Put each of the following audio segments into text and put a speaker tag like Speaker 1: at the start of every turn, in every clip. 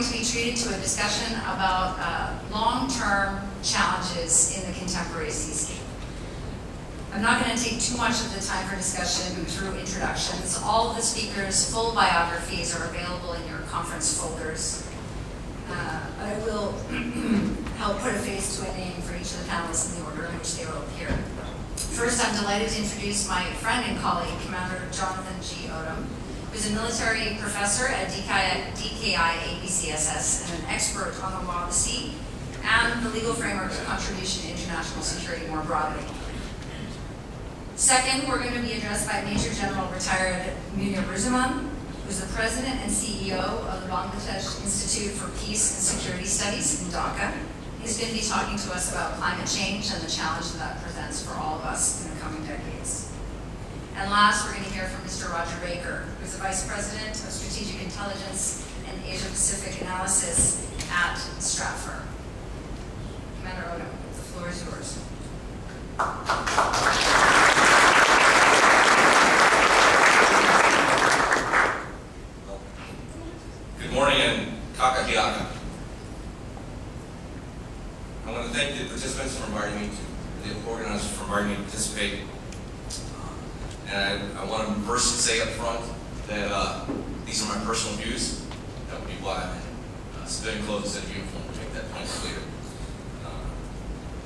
Speaker 1: going to be treated to a discussion about uh, long-term challenges in the contemporary seascape. I'm not going to take too much of the time for discussion through introductions. All of the speakers' full biographies are available in your conference folders. Uh, I will help put a face to a name for each of the panelists in the order in which they will appear. First, I'm delighted to introduce my friend and colleague, Commander Jonathan G. Odom, who's a military professor at DKI, DKI APCSS and an expert on the law of the sea and the legal framework of contribution to international security more broadly. Second, we're going to be addressed by Major General retired Muniruzzaman, who's the president and CEO of the Bangladesh Institute for Peace and Security Studies in Dhaka. He's going to be talking to us about climate change and the challenge that that presents for all of us in the coming decades. And last, we're going to hear from Mr. Roger Baker, who's the Vice President of Strategic Intelligence and Asia Pacific Analysis at Stratfor. Commander Odom, the floor is yours.
Speaker 2: Good morning and kakahiaka. I want to thank the participants for inviting me to, the organizers for inviting me to participate. Uh, And I, want to first say up front that uh, these are my personal views. That would be why I'm in uh, civilian clothes of uniform, to make that point clear. Uh,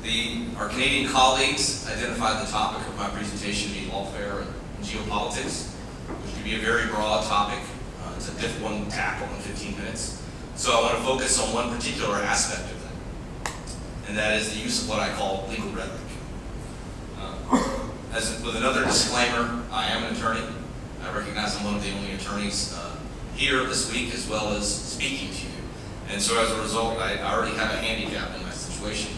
Speaker 2: The, our Canadian colleagues identified the topic of my presentation to be lawfare and geopolitics, which could be a very broad topic. Uh, it's a difficult one to tackle in 15 minutes. So I want to focus on one particular aspect of that, and that is the use of what I call legal rhetoric. As with another disclaimer, I am an attorney. I recognize I'm one of the only attorneys uh, here this week as well as speaking to you. And so as a result, I, already have a handicap in my situation,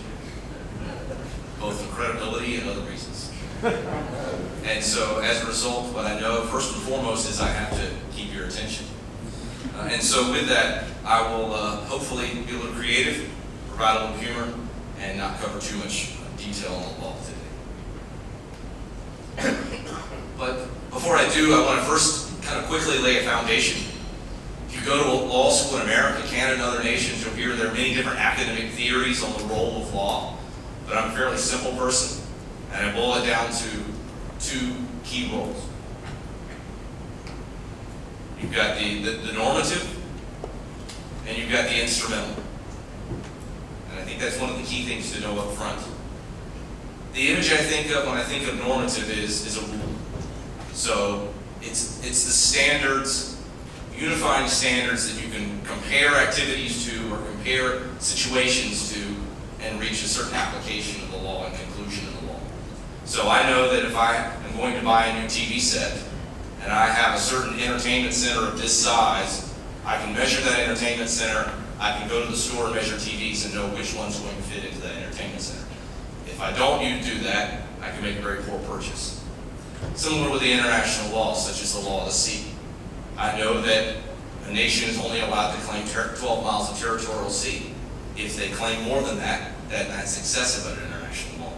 Speaker 2: both for credibility and other reasons. And so as a result, what I know first and foremost is I have to keep your attention. Uh, and so with that, I will uh, hopefully be a little creative, provide a little humor, and not cover too much detail on the law. But before I do, I want to first kind of quickly lay a foundation. If you go to law school in America, Canada, and other nations, you'll hear there are many different academic theories on the role of law. But I'm a fairly simple person, and I boil it down to two key roles. You've got the, the, the normative, and you've got the instrumental. And I think that's one of the key things to know up front. The image I think of when I think of normative is, is a rule. So it's, it's the standards, unifying standards that you can compare activities to or compare situations to and reach a certain application of the law and conclusion of the law. So I know that if I am going to buy a new TV set and I have a certain entertainment center of this size, I can measure that entertainment center, I can go to the store and measure TVs and know which one's going to fit into that entertainment center. If I don't you do that, I can make a very poor purchase. Similar with the international law, such as the law of the sea. I know that a nation is only allowed to claim 12 miles of territorial sea. If they claim more than that, then that's excessive under international law.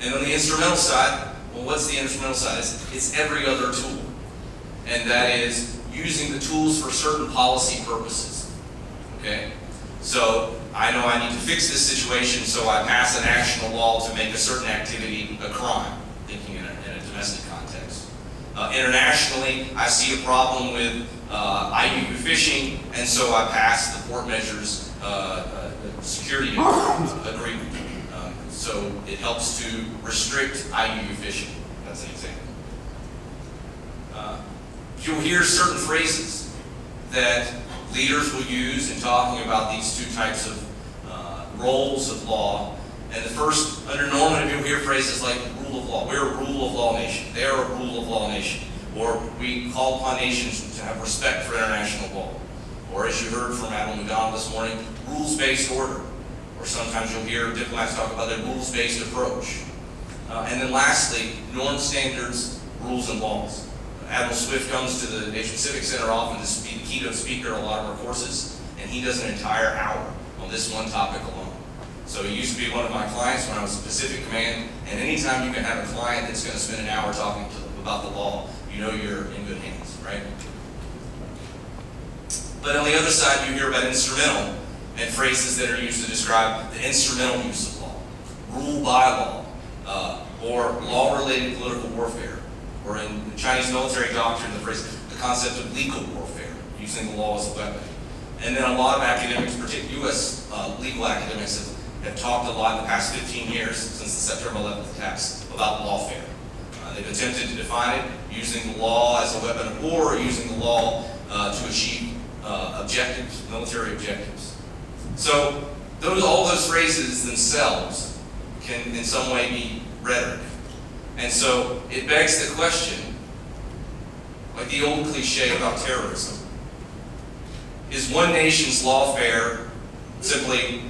Speaker 2: And on the instrumental side, well, what's the instrumental side? It's, it's every other tool. And that is using the tools for certain policy purposes. Okay? So I know I need to fix this situation, so I pass a national law to make a certain activity a crime, thinking in a, in a domestic context. Uh, internationally, I see a problem with uh, IUU fishing, and so I pass the port measures uh, uh, security agreement. Um, so it helps to restrict IUU fishing. That's an example. Uh, you'll hear certain phrases that leaders will use in talking about these two types of uh, roles of law. And the first, under normative, you'll hear phrases like rule of law. We're a rule of law nation. They're a rule of law nation. Or we call upon nations to have respect for international law. Or as you heard from Admiral McDonald this morning, rules-based order. Or sometimes you'll hear diplomats talk about a rules-based approach. Uh, and then lastly, norm standards, rules, and laws. Admiral Swift comes to the Asia Pacific Center often to be the keynote speaker at a lot of our courses, and he does an entire hour on this one topic alone. So he used to be one of my clients when I was in Pacific Command, and anytime you can have a client that's going to spend an hour talking to, about the law, you know you're in good hands, right? But on the other side, you hear about instrumental and phrases that are used to describe the instrumental use of law, rule by law, uh, or law-related political warfare, or in the Chinese military doctrine, the phrase, the concept of legal warfare, using the law as a weapon. And then a lot of academics, particularly U.S. Uh, legal academics, have, have talked a lot in the past 15 years, since the September 11th attacks, about lawfare. Uh, they've attempted to define it using the law as a weapon of war, or using the law uh, to achieve uh, objectives, military objectives. So those, all those phrases themselves can in some way be rhetoric. And so it begs the question, like the old cliche about terrorism, is one nation's lawfare simply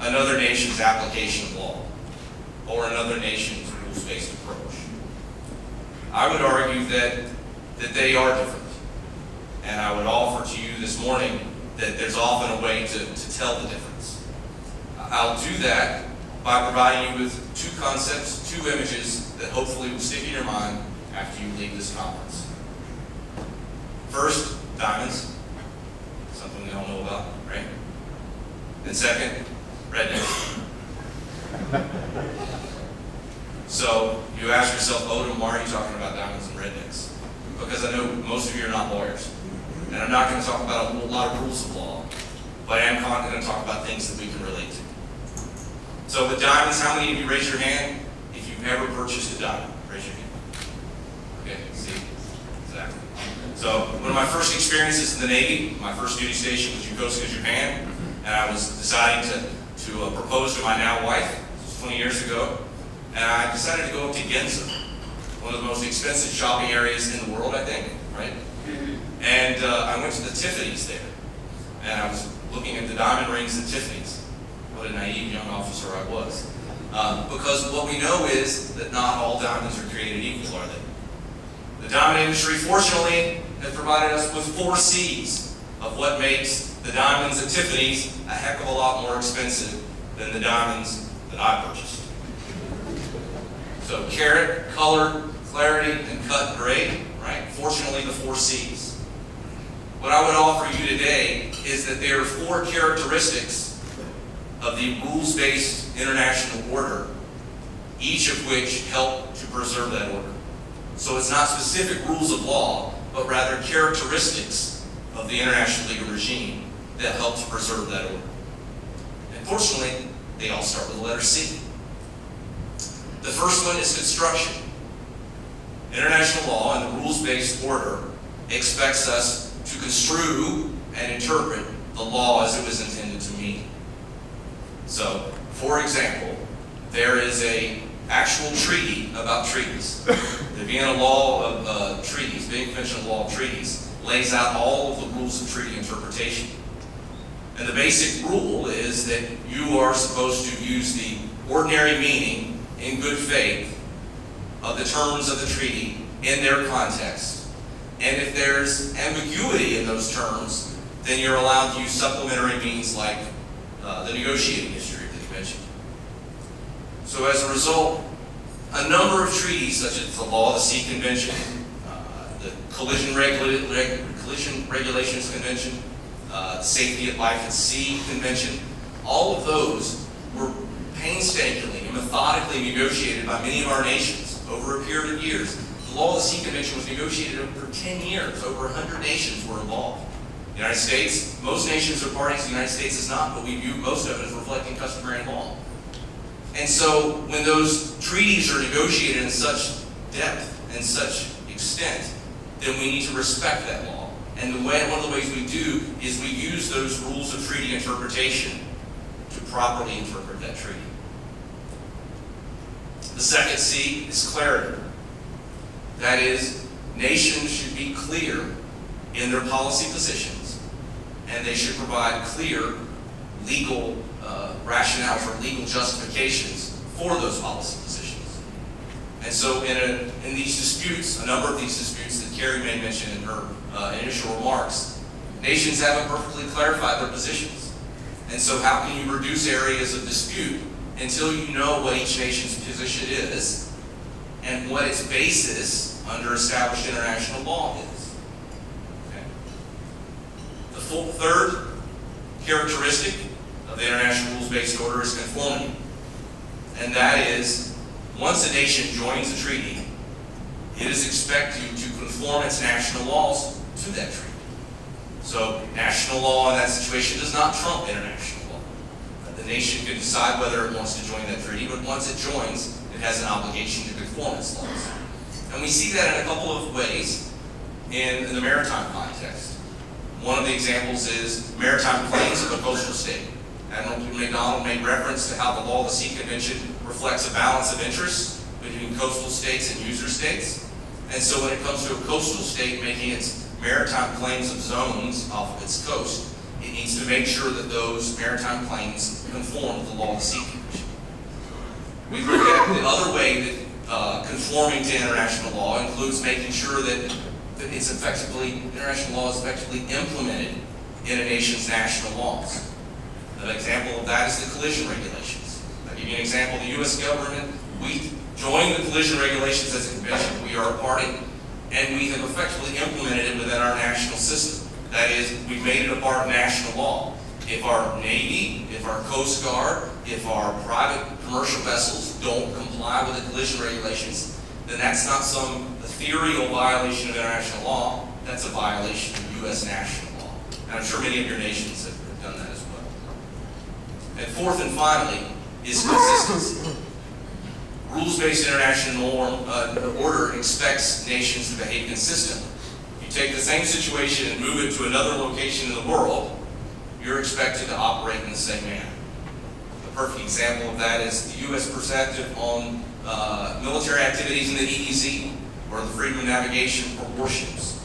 Speaker 2: another nation's application of law or another nation's rules-based approach? I would argue that, that they are different. And I would offer to you this morning that there's often a way to, to tell the difference. I'll do that by providing you with two concepts, two images that hopefully will stick in your mind after you leave this conference. First, diamonds, something we all know about, right? And second, rednecks. so you ask yourself, oh, Odom, why are you talking about diamonds and rednecks? Because I know most of you are not lawyers. And I'm not going to talk about a whole lot of rules of law, but I am going to talk about things that we can relate to. So with diamonds, how many of you raise your hand if you've ever purchased a diamond? Raise your hand. Okay, see? Exactly. So one of my first experiences in the Navy, my first duty station was Yokosuka, Japan, and I was deciding to, to uh, propose to my now wife, 20 years ago, and I decided to go up to Ginza, one of the most expensive shopping areas in the world, I think, right? And uh, I went to the Tiffany's there. And I was looking at the diamond rings at Tiffany's. What a naive young officer I was. Um, because what we know is that not all diamonds are created equal, are they? The diamond industry, fortunately, has provided us with four C's of what makes the diamonds at Tiffany's a heck of a lot more expensive than the diamonds that I purchased. So carat, color, clarity, and cut grade, right? Fortunately, the four C's. What I would offer you today is that there are four characteristics of the rules-based international order, each of which help to preserve that order. So it's not specific rules of law, but rather characteristics of the international legal regime that help to preserve that order. And fortunately, they all start with the letter C. The first one is construction. International law and the rules-based order expects us to construe and interpret the law as it was intended to mean. So, for example, there is a actual treaty about treaties. the Vienna Law of uh, Treaties, Vienna Convention of Law of Treaties, lays out all of the rules of treaty interpretation. And the basic rule is that you are supposed to use the ordinary meaning in good faith of the terms of the treaty in their context and if there's ambiguity in those terms, then you're allowed to use supplementary means like uh, the negotiating history of the convention. So as a result, a number of treaties, such as the Law of the Sea Convention, uh, the Collision, Regula Reg Collision Regulations Convention, uh, Safety at Life at Sea Convention, all of those were painstakingly and methodically negotiated by many of our nations over a period of years the Law of the Sea Convention was negotiated over 10 years. Over 100 nations were involved. The United States, most nations are parties, the United States is not, but we view most of it as reflecting customary law. And so when those treaties are negotiated in such depth and such extent, then we need to respect that law. And the way, one of the ways we do is we use those rules of treaty interpretation to properly interpret that treaty. The second C is clarity. That is, nations should be clear in their policy positions, and they should provide clear legal uh, rationale for legal justifications for those policy positions. And so in, a, in these disputes, a number of these disputes that Carrie may mention in her uh, initial remarks, nations haven't perfectly clarified their positions. And so how can you reduce areas of dispute until you know what each nation's position is and what its basis under established international law is. Okay. full, third characteristic of the international rules-based order is conformity. And that is, once a nation joins a treaty, it is expected to conform its national laws to that treaty. So national law in that situation does not trump international law. The nation can decide whether it wants to join that treaty, but once it joins, it has an obligation to conform its laws. And we see that in a couple of ways in, in the maritime context. One of the examples is maritime claims of a coastal state. Admiral McDonald made reference to how the Law of the Sea Convention reflects a balance of interests between coastal states and user states. And so when it comes to a coastal state making its maritime claims of zones off of its coast, it needs to make sure that those maritime claims conform to the Law of the Sea. We look at the other way that uh, conforming to international law includes making sure that, that it's effectively, international law is effectively implemented in a nation's national laws. An example of that is the collision regulations. I'll give you an example. The U.S. government, we joined the collision regulations as a convention. We are a party, and we have effectively implemented it within our national system. That is, we've made it a part of national law. If our Navy, if our Coast Guard, if our private commercial vessels don't comply with the collision regulations, then that's not some ethereal violation of international law. That's a violation of U.S. national law. And I'm sure many of your nations have done that as well. And fourth and finally is consistency. Rules-based international norm, uh, order expects nations to behave consistently. You take the same situation and move it to another location in the world, you're expected to operate in the same manner. A perfect example of that is the U.S. perspective on uh, military activities in the EEZ, or the Freedom of Navigation for warships.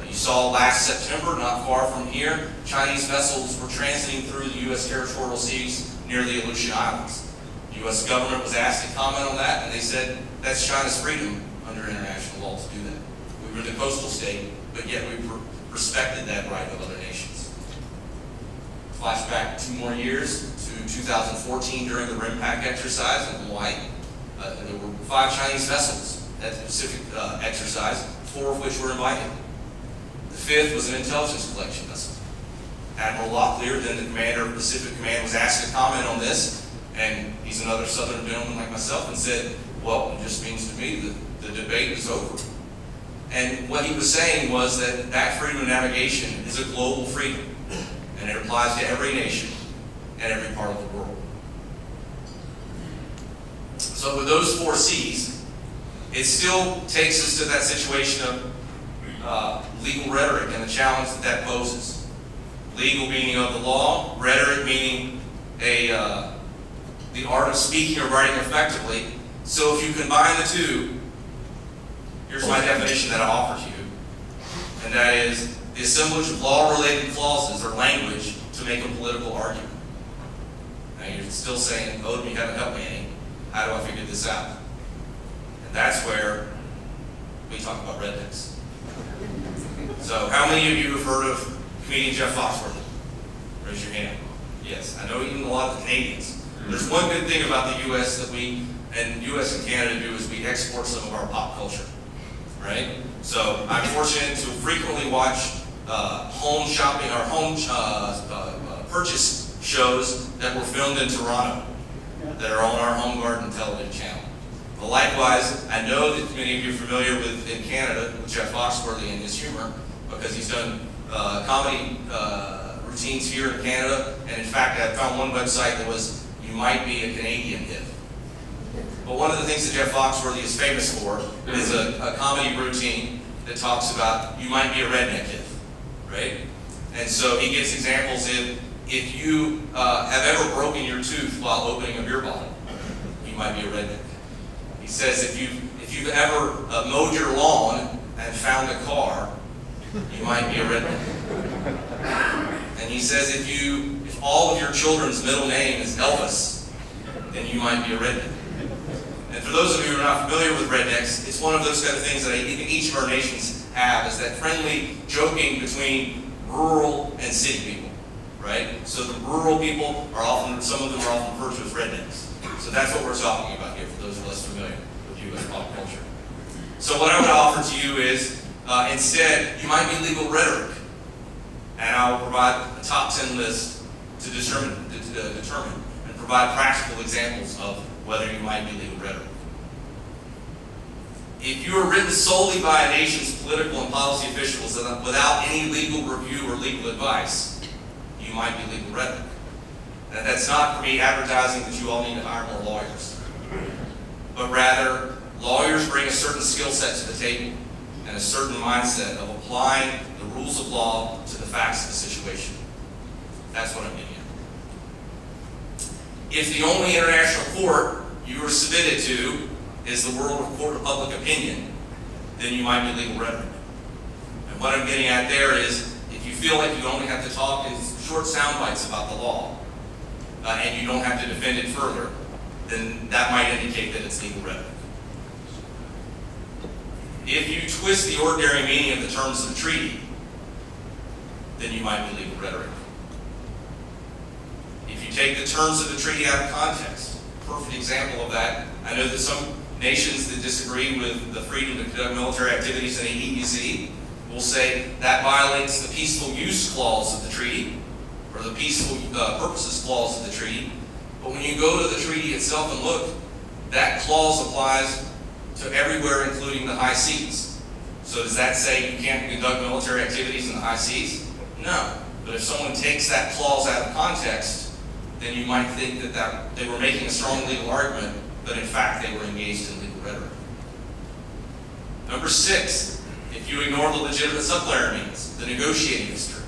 Speaker 2: Uh, you saw last September, not far from here, Chinese vessels were transiting through the U.S. territorial seas near the Aleutian Islands. The U.S. government was asked to comment on that, and they said that's China's freedom under international law to do that. We were the coastal state, but yet we respected that right of other nations. Flashback two more years to 2014 during the RIMPAC exercise in Hawaii. Uh, there were five Chinese vessels at the Pacific uh, exercise, four of which were invited. The fifth was an intelligence collection vessel. Admiral Locklear, then the commander of Pacific Command, was asked to comment on this, and he's another Southern gentleman like myself, and said, well, it just means to me that the debate is over. And what he was saying was that that freedom of navigation is a global freedom, and it applies to every nation and every part of the world. So with those four C's, it still takes us to that situation of uh, legal rhetoric and the challenge that that poses. Legal meaning of the law, rhetoric meaning a uh, the art of speaking or writing effectively. So if you combine the two, here's my definition that I offer to you, and that is the assemblage of law-related clauses or language to make a political argument. Now you're still saying, oh, you haven't helped me any. How do I figure this out? And that's where we talk about rednecks. So how many of you have heard of comedian Jeff Foxworthy? Raise your hand. Yes, I know even a lot of the Canadians. There's one good thing about the U.S. that we, and U.S. and Canada do, is we export some of our pop culture, right? So I'm fortunate to frequently watch uh, home shopping or home uh, uh, purchase shows that were filmed in Toronto that are on our home garden television channel. But likewise, I know that many of you are familiar with, in Canada, with Jeff Foxworthy and his humor, because he's done uh, comedy uh, routines here in Canada, and in fact, I found one website that was might be a Canadian hit. But one of the things that Jeff Foxworthy is famous for is a, a comedy routine that talks about you might be a redneck hit, right? And so he gives examples in if you uh, have ever broken your tooth while opening a beer bottle, you might be a redneck. He says if you if you've ever uh, mowed your lawn and found a car, you might be a redneck. And he says if you all of your children's middle name is Elvis, then you might be a redneck. And for those of you who are not familiar with rednecks, it's one of those kind of things that I think each of our nations have, is that friendly joking between rural and city people, right? So the rural people are often, some of them are often referred to as rednecks. So that's what we're talking about here, for those of us familiar with U.S. pop culture. So what I would offer to you is, uh, instead, you might be legal rhetoric. and I will provide a top 10 list to determine, to, determine and provide practical examples of whether you might be legal rhetoric. If you are written solely by a nation's political and policy officials without any legal review or legal advice, you might be legal rhetoric. That's not for me advertising that you all need to hire more lawyers, but rather lawyers bring a certain skill set to the table and a certain mindset of applying the rules of law to the facts of the situation. That's what getting at. If the only international court you are submitted to is the world of court of public opinion, then you might be legal rhetoric. And what I'm getting at there is, if you feel like you only have to talk in short sound bites about the law, uh, and you don't have to defend it further, then that might indicate that it's legal rhetoric. If you twist the ordinary meaning of the terms of the treaty, then you might be legal rhetoric. Take the terms of the treaty out of context, perfect example of that, I know that some nations that disagree with the freedom to conduct military activities in the EEZ will say that violates the peaceful use clause of the treaty, or the peaceful uh, purposes clause of the treaty. But when you go to the treaty itself and look, that clause applies to everywhere, including the high seas. So does that say you can't conduct military activities in the high seas? No. But if someone takes that clause out of context, then you might think that, that they were making a strong legal argument, but in fact they were engaged in legal rhetoric. Number six, if you ignore the legitimate subplayer means, the negotiating history,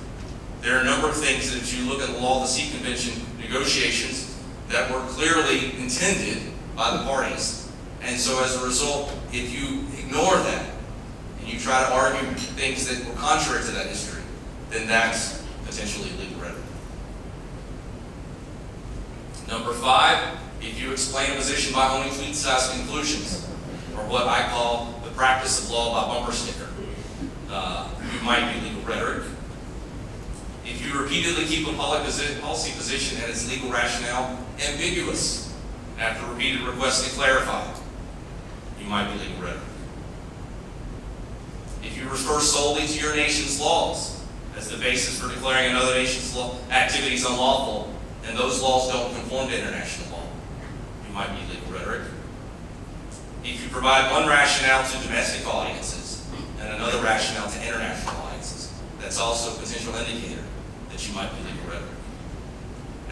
Speaker 2: there are a number of things that if you look at the law of the sea convention negotiations that were clearly intended by the parties. And so as a result, if you ignore that and you try to argue things that were contrary to that history, then that's potentially legal rhetoric. Number five, if you explain a position by only tweet-sized conclusions, or what I call the practice of law by bumper sticker, uh, you might be legal rhetoric. If you repeatedly keep a policy position and its legal rationale ambiguous after repeated requests to clarify, you might be legal rhetoric. If you refer solely to your nation's laws as the basis for declaring another nation's activities unlawful, and those laws don't conform to international law, you might be legal rhetoric. If you provide one rationale to domestic audiences and another rationale to international audiences, that's also a potential indicator that you might be legal rhetoric.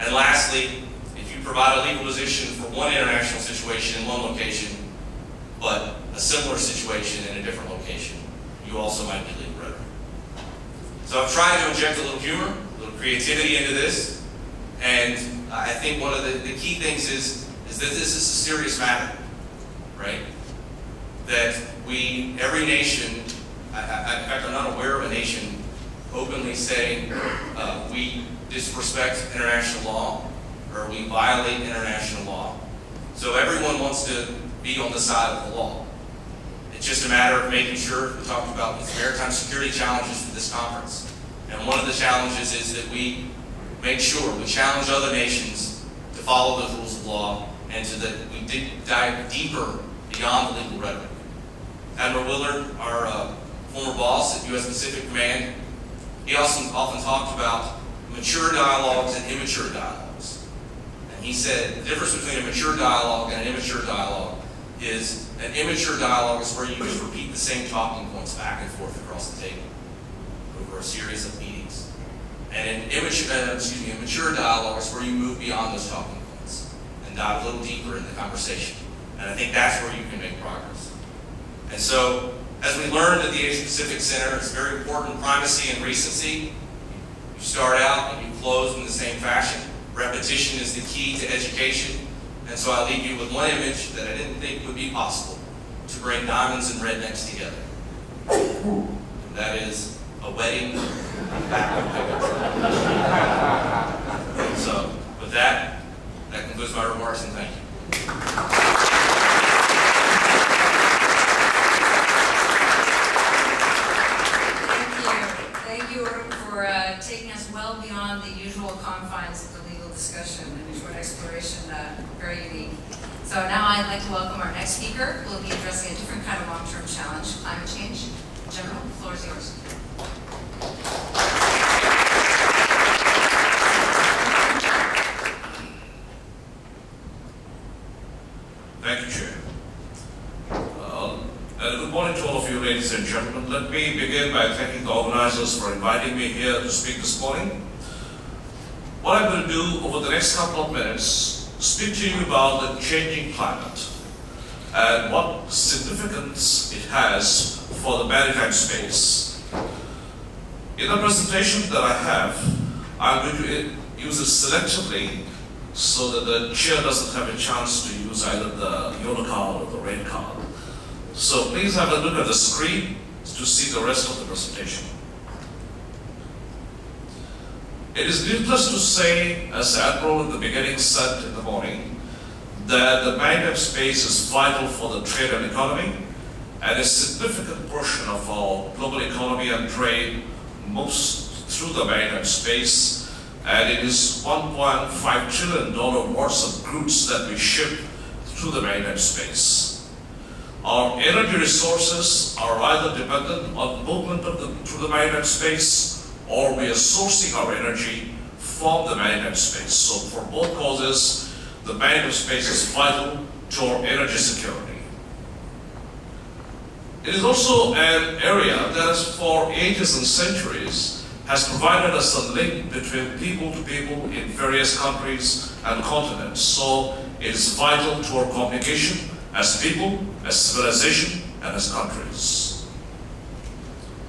Speaker 2: And lastly, if you provide a legal position for one international situation in one location, but a similar situation in a different location, you also might be legal rhetoric. So I've tried to inject a little humor, a little creativity into this, and I think one of the, the key things is, is that this is a serious matter, right? That we, every nation, I, I, in fact, I'm not aware of a nation openly saying uh, we disrespect international law or we violate international law. So everyone wants to be on the side of the law. It's just a matter of making sure, we talked about these maritime security challenges for this conference. And one of the challenges is that we make sure we challenge other nations to follow the rules of law and to that we dive deeper beyond the legal rhetoric. Admiral Willard, our uh, former boss at U.S. Pacific Command, he also often talked about mature dialogues and immature dialogues. And he said the difference between a mature dialogue and an immature dialogue is an immature dialogue is where you just repeat the same talking points back and forth across the table over a series of meetings. And an immature, uh, excuse me, a mature dialogue is where you move beyond those talking points and dive a little deeper in the conversation. And I think that's where you can make progress. And so as we learned at the Asia Pacific Center, it's very important primacy and recency. You start out and you close in the same fashion. Repetition is the key to education. And so I leave you with one image that I didn't think would be possible to bring diamonds and rednecks together. And that is a wedding So with that, that concludes my remarks and thank you.
Speaker 1: Thank you, thank you for uh, taking us well beyond the usual confines of the legal discussion and short exploration, uh, very unique. So now I'd like to welcome our next speaker, who will be addressing a different kind of long-term challenge, climate change. General, the floor is yours.
Speaker 3: morning to all of you, ladies and gentlemen. Let me begin by thanking the organizers for inviting me here to speak this morning. What I'm going to do over the next couple of minutes, speak to you about the changing climate and what significance it has for the maritime space. In the presentation that I have, I'm going to use it selectively so that the chair doesn't have a chance to use either the yellow card or the red card. So please have a look at the screen to see the rest of the presentation. It is needless to say, as the Admiral in the beginning said in the morning, that the maritime space is vital for the trade and economy, and a significant portion of our global economy and trade moves through the maritime space, and it is $1.5 trillion worth of goods that we ship through the maritime space. Our energy resources are either dependent on movement of the, through the maritime space or we are sourcing our energy from the maritime space. So for both causes, the maritime space is vital to our energy security. It is also an area that for ages and centuries has provided us a link between people to people in various countries and continents. So it is vital to our communication as people, as civilization, and as countries.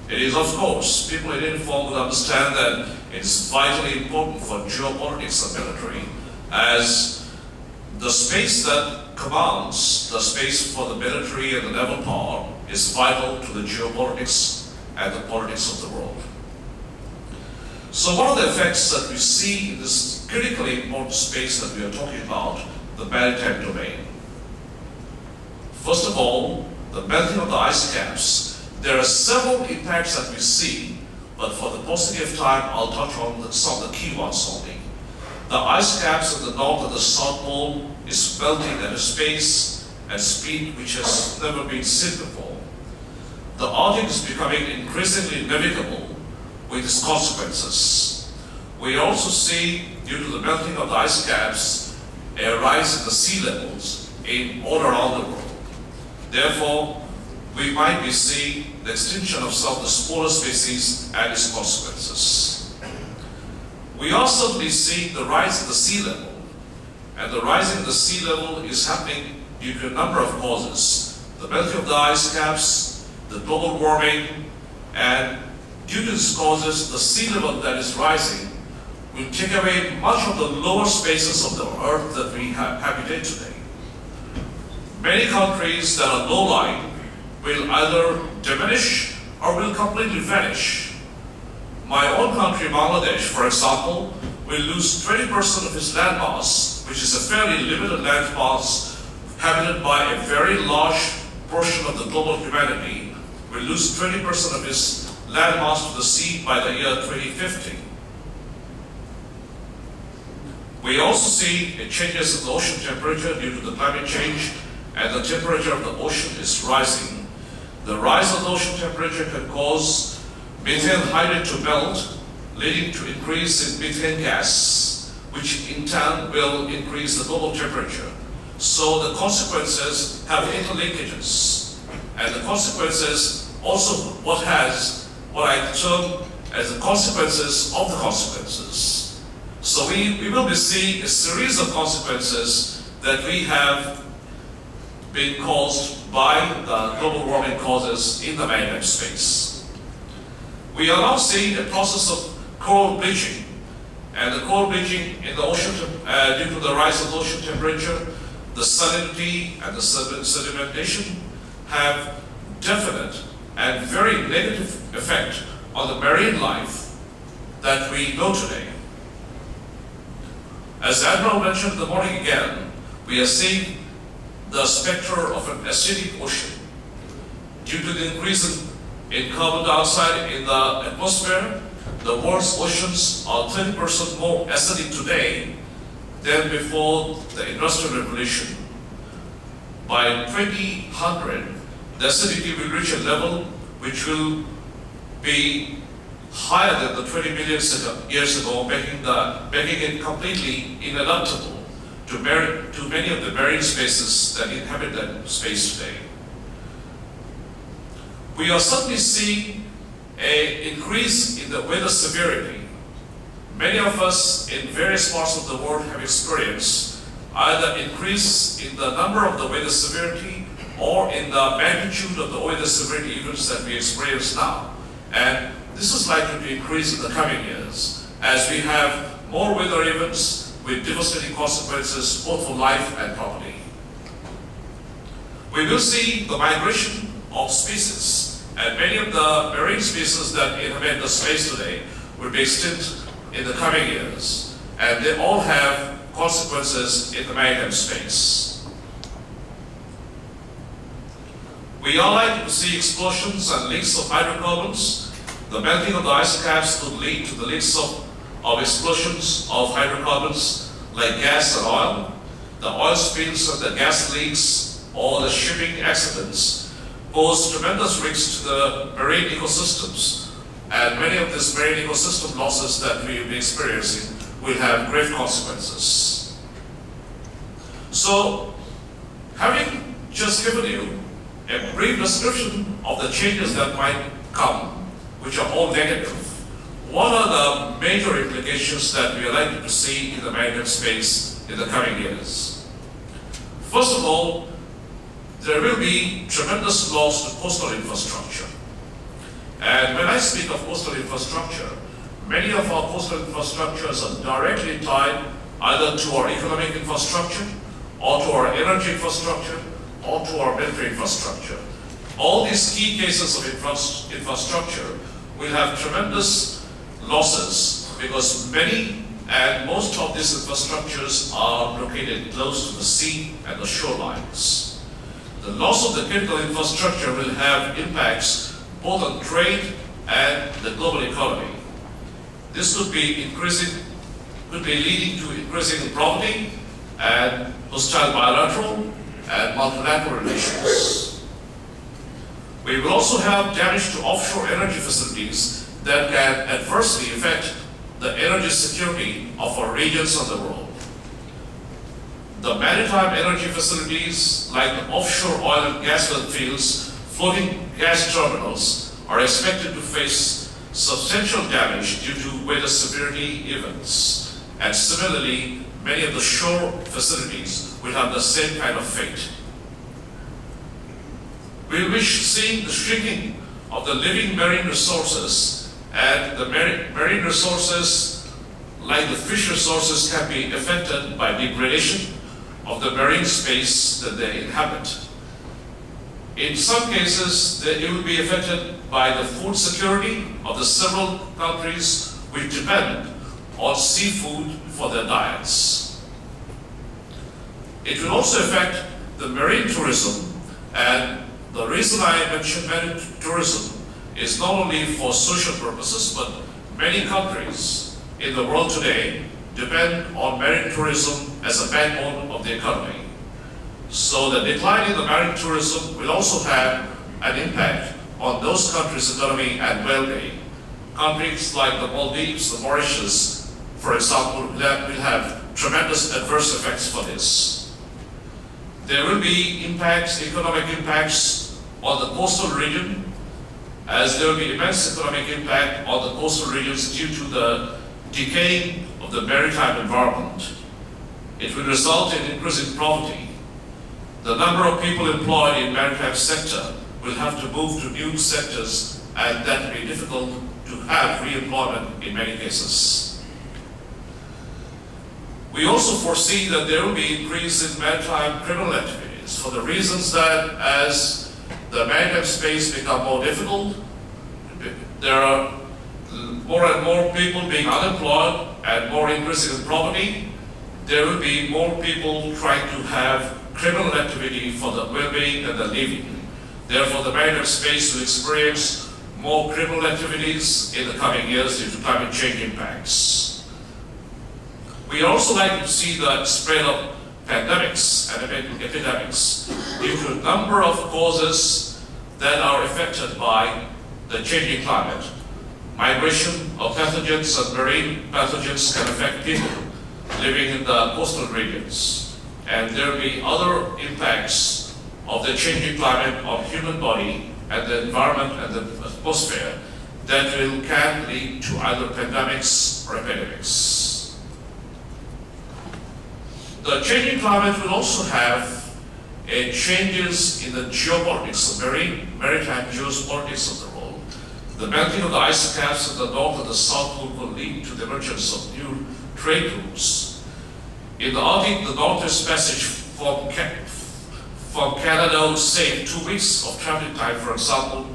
Speaker 3: It is, of course, people in uniform would understand that it is vitally important for geopolitics and military as the space that commands the space for the military and the naval power is vital to the geopolitics and the politics of the world. So one of the effects that we see in this critically important space that we are talking about, the maritime domain? First of all, the melting of the ice caps there are several impacts that we see, but for the paucity of time, I'll touch on the, some of the key ones only. The ice caps in the north and the south pole is melting at a pace and speed which has never been seen before. The Arctic is becoming increasingly navigable with its consequences. We also see, due to the melting of the ice caps, a rise in the sea levels in all around the world. Therefore, we might be seeing the extinction of some of the smaller species and its consequences. We are certainly seeing the rise in the sea level, and the rise in the sea level is happening due to a number of causes. The melting of the ice caps, the global warming, and due to these causes, the sea level that is rising will take away much of the lower spaces of the earth that we have habitate today. Many countries that are low-lying will either diminish or will completely vanish. My own country, Bangladesh, for example, will lose 20% of its landmass, which is a fairly limited landmass inhabited by a very large portion of the global humanity, will lose 20% of its landmass to the sea by the year 2050. We also see changes in the ocean temperature due to the climate change, and the temperature of the ocean is rising the rise of ocean temperature can cause methane hydrate to melt, leading to increase in methane gas, which in turn will increase the global temperature. So the consequences have interlinkages. And the consequences also what has what I term as the consequences of the consequences. So we, we will be seeing a series of consequences that we have been caused by the global warming causes in the maritime space. We are now seeing a process of coral bleaching, and the coral bleaching in the ocean uh, due to the rise of ocean temperature, the salinity and the sedimentation have definite and very negative effect on the marine life that we know today. As Admiral mentioned in the morning again, we are seeing the specter of an acidic ocean. Due to the increase in carbon dioxide in the atmosphere, the world's oceans are 30% more acidic today than before the Industrial Revolution. By 2100, the acidity will reach a level which will be higher than the 20 million years ago, making, the, making it completely inadaptable to, to many of the marine spaces that inhabit that space today. we are suddenly seeing an increase in the weather severity. Many of us in various parts of the world have experienced either increase in the number of the weather severity or in the magnitude of the weather severity events that we experience now. And this is likely to increase in the coming years as we have more weather events with devastating consequences both for life and property. We will see the migration of species and many of the marine species that inhabit the space today will be extinct in the coming years and they all have consequences in the maritime space. We are likely to see explosions and leaks of hydrocarbons. The melting of the ice caps could lead to the leaks of, of explosions of hydrocarbons like gas and oil. The oil spills and the gas leaks or the shipping accidents pose tremendous risks to the marine ecosystems. And many of these marine ecosystem losses that we will be experiencing will have grave consequences. So, having just given you a brief description of the changes that might come, which are all negative, what are the major implications that we are likely to see in the maritime space in the coming years? First of all, there will be tremendous loss to coastal infrastructure. And when I speak of coastal infrastructure, many of our coastal infrastructures are directly tied either to our economic infrastructure or to our energy infrastructure or to our military infrastructure. All these key cases of infra infrastructure will have tremendous losses because many and most of these infrastructures are located close to the sea and the shorelines. The loss of the critical infrastructure will have impacts both on trade and the global economy. This could be increasing, could be leading to increasing poverty and hostile bilateral and multilateral relations. We will also have damage to offshore energy facilities that can adversely affect the energy security of our regions of the world. The maritime energy facilities like the offshore oil and gas fields, floating gas terminals are expected to face substantial damage due to weather severity events. And similarly, many of the shore facilities will have the same kind of fate. We wish seeing the shrinking of the living marine resources and the marine resources like the fish resources can be affected by degradation of the marine space that they inhabit. In some cases, it will be affected by the food security of the several countries which depend on seafood for their diets. It will also affect the marine tourism and the reason I mention marine tourism is not only for social purposes, but many countries in the world today depend on marine tourism as a backbone of the economy. So the decline in the marine tourism will also have an impact on those countries' economy and well-being. Countries like the Maldives, the Mauritius, for example, that will have tremendous adverse effects for this. There will be impacts, economic impacts on the coastal region, as there will be immense economic impact on the coastal regions due to the decay of the maritime environment. It will result in increasing poverty. The number of people employed in maritime sector will have to move to new sectors and that will be difficult to have re-employment in many cases. We also foresee that there will be increase in maritime criminal activities for the reasons that as the maritime space become more difficult, there are more and more people being unemployed and more increasing in poverty, there will be more people trying to have criminal activity for the well-being and the living. Therefore, the maritime space will experience more criminal activities in the coming years due to climate change impacts. We also like to see the spread of pandemics and epidemics due to a number of causes that are affected by the changing climate. Migration of pathogens and marine pathogens can affect people living in the coastal regions. And there will be other impacts of the changing climate on human body and the environment and the atmosphere that will can lead to either pandemics or epidemics. The changing climate will also have a changes in the geopolitics, the marine, maritime geopolitics of the world. The melting of the ice caps in the north and the south pole will lead to the emergence of new trade routes. In the Arctic, the Northwest Passage from, from Canada save two weeks of traveling time, for example,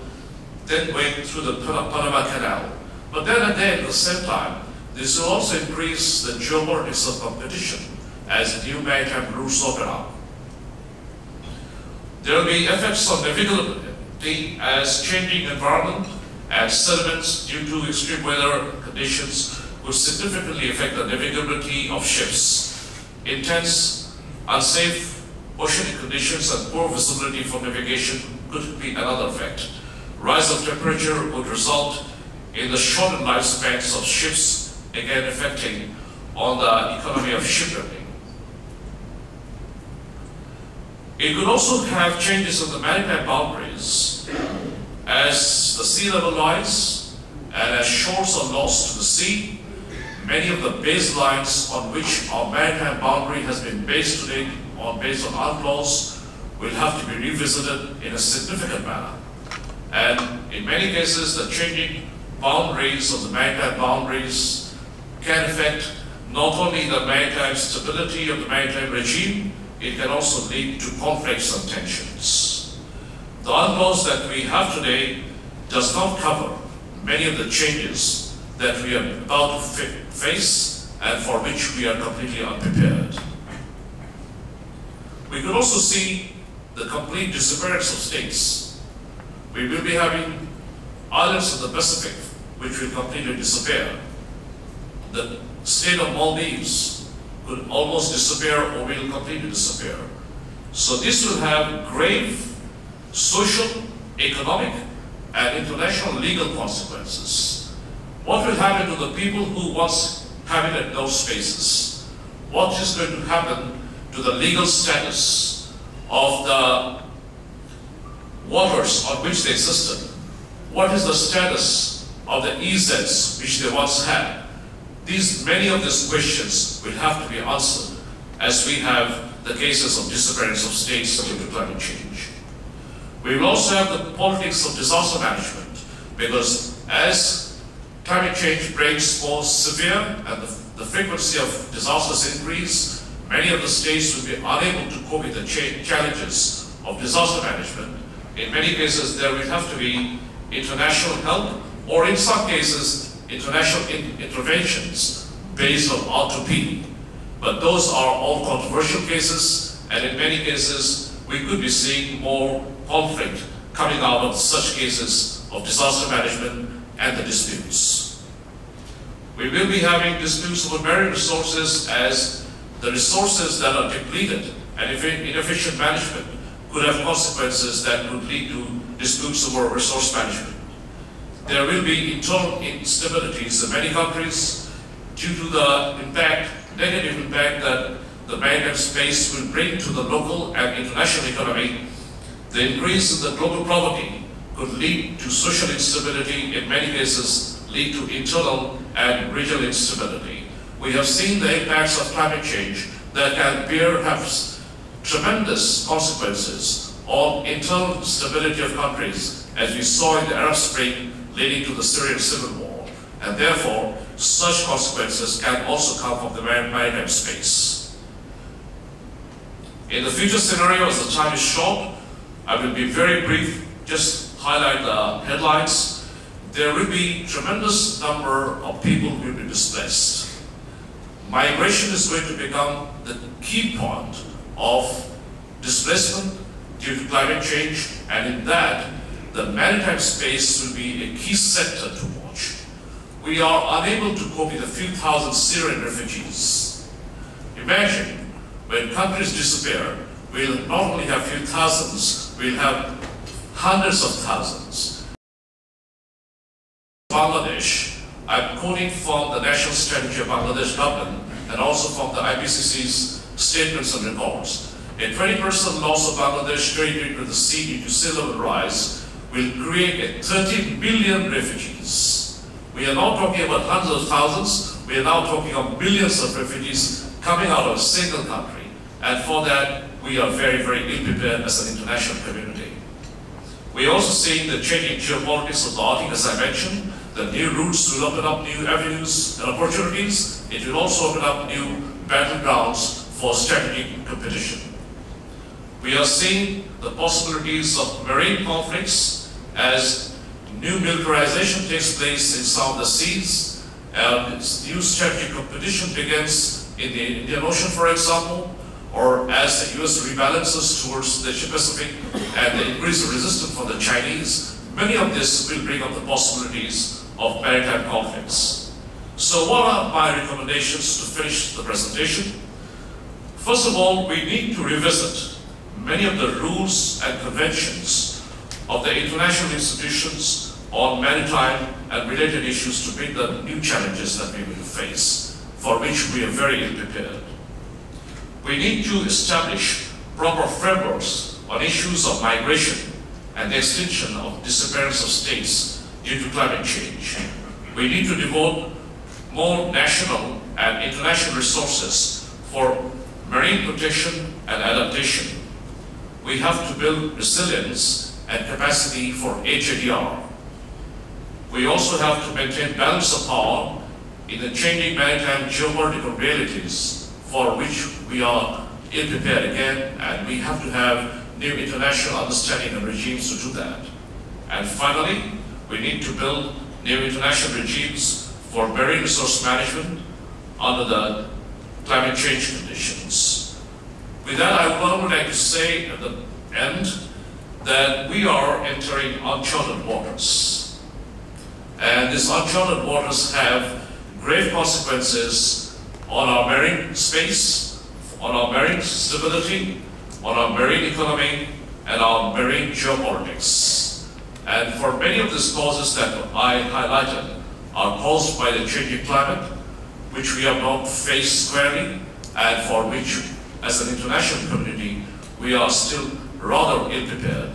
Speaker 3: then went through the Panama Canal. But then again, at the same time, this will also increase the geopolitics of competition as the new maritime routes open up. There will be effects on navigability as changing environment and sediments due to extreme weather conditions will significantly affect the navigability of ships. Intense, unsafe oceanic conditions and poor visibility for navigation could be another effect. Rise of temperature would result in the shortened lifespans of ships, again affecting on the economy of shipbuilding. It could also have changes in the maritime boundaries as the sea level rise and as shores are lost to the sea. Many of the baselines on which our maritime boundary has been based today on based on UNCLOS will have to be revisited in a significant manner. And in many cases, the changing boundaries of the maritime boundaries can affect not only the maritime stability of the maritime regime, it can also lead to conflicts and tensions. The UNCLOS that we have today does not cover many of the changes that we are about to fa- face and for which we are completely unprepared. We could also see the complete disappearance of states. We will be having islands in the Pacific which will completely disappear. The state of Maldives could almost disappear or will completely disappear. So this will have grave social, economic, and international legal consequences. What will happen to the people who once inhabited those spaces? What is going to happen to the legal status of the waters on which they existed? What is the status of the EEZs which they once had? These, many of these questions will have to be answered as we have the cases of disappearance of states due to climate change. We will also have the politics of disaster management because as climate change breaks more severe and the, the frequency of disasters increase, many of the states will be unable to cope with the cha- challenges of disaster management. In many cases, there will have to be international help or in some cases, international in- interventions based on R2P. But those are all controversial cases, and in many cases, we could be seeing more conflict coming out of such cases of disaster management and the disputes. We will be having disputes over marine resources as the resources that are depleted and ineffi- inefficient management could have consequences that could lead to disputes over resource management. There will be internal instabilities in many countries due to the impact, negative impact that the maritime space will bring to the local and international economy. The increase in the global poverty could lead to social instability, in many cases, lead to internal and regional instability. We have seen the impacts of climate change that can bear perhaps tremendous consequences on internal stability of countries, as we saw in the Arab Spring leading to the Syrian civil war. And therefore, such consequences can also come from the mar- maritime space. In the future scenario, as the time is short, I will be very brief, just highlight the headlines. There will be tremendous number of people who will be displaced. Migration is going to become the key point of displacement due to climate change, and in that, the maritime space will be a key sector to watch. We are unable to cope with a few thousand Syrian refugees. Imagine when countries disappear, we'll not only have a few thousands, we'll have hundreds of thousands. Bangladesh, I'm quoting from the National Strategy of Bangladesh government and also from the IPCC's statements and reports. A 20% loss of Bangladesh trade with the sea due to sea level rise will create a 30 million refugees. We are not talking about hundreds of thousands, we are now talking of millions of refugees coming out of a single country. And for that, we are very, very ill prepared as an international community. We are also seeing the changing geopolitics of the Arctic, as I mentioned. The new routes will open up new avenues and opportunities. It will also open up new battlegrounds for strategic competition. We are seeing the possibilities of marine conflicts as new militarization takes place in some of the seas and new strategic competition begins in the Indian Ocean, for example, or as the US rebalances towards the Asia Pacific and the increased resistance from the Chinese, many of this will bring up the possibilities of maritime conflicts. So what are my recommendations to finish the presentation? First of all, we need to revisit many of the rules and conventions of the international institutions on maritime and related issues to meet the new challenges that we will face, for which we are very ill prepared. We need to establish proper frameworks on issues of migration and the extinction of disappearance of states due to climate change. We need to devote more national and international resources for marine protection and adaptation. We have to build resilience and capacity for HADR. We also have to maintain balance of power in the changing maritime geopolitical realities for which we are ill prepared again, and we have to have new international understanding and regimes to do that. And finally, we need to build new international regimes for marine resource management under the climate change conditions. With that, I would like to say at the end that we are entering uncharted waters. And these uncharted waters have grave consequences on our marine space, on our marine stability, on our marine economy, and our marine geopolitics. And for many of these causes that I highlighted are caused by the changing climate, which we have not faced squarely, and for which, as an international community, we are still rather ill-prepared.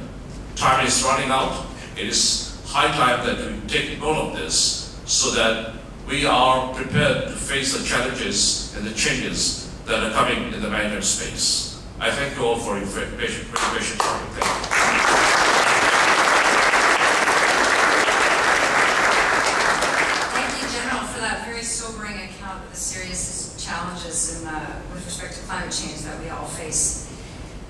Speaker 3: Time is running out. It is high time that we take note of this so that we are prepared to face the challenges and the changes that are coming in the maritime space. I thank you all for your patience. Thank you,
Speaker 1: General, for that very sobering account of the serious challenges in, uh, with respect to climate change that we all face.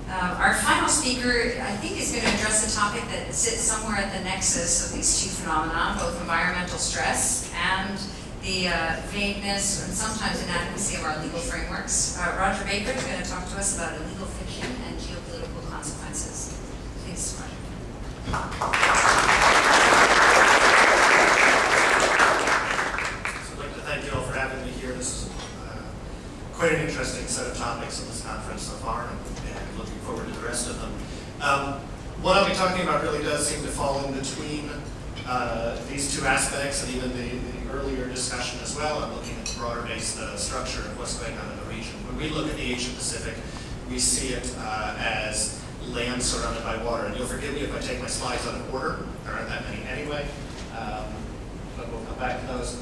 Speaker 1: Uh, our final speaker, I think, is going to address a topic that sits somewhere at the nexus of these two phenomena, both environmental stress and the uh, vagueness and sometimes inadequacy of our legal frameworks. Uh, Roger Baker is going to talk to us about illegal fishing and geopolitical consequences. Please, Roger.
Speaker 4: So I'd like to thank you all for having me here. This is uh, quite an interesting set of topics in this conference so far, and, and looking forward to the rest of them. Um, what I'll be talking about really does seem to fall in between uh, these two aspects and even the, the earlier discussion as well. I'm looking at the broader based uh, structure of what's going on in the region. When we look at the Asia Pacific, we see it uh, as land surrounded by water. And you'll forgive me if I take my slides out of order. There aren't that many anyway, um, but we'll come back to those.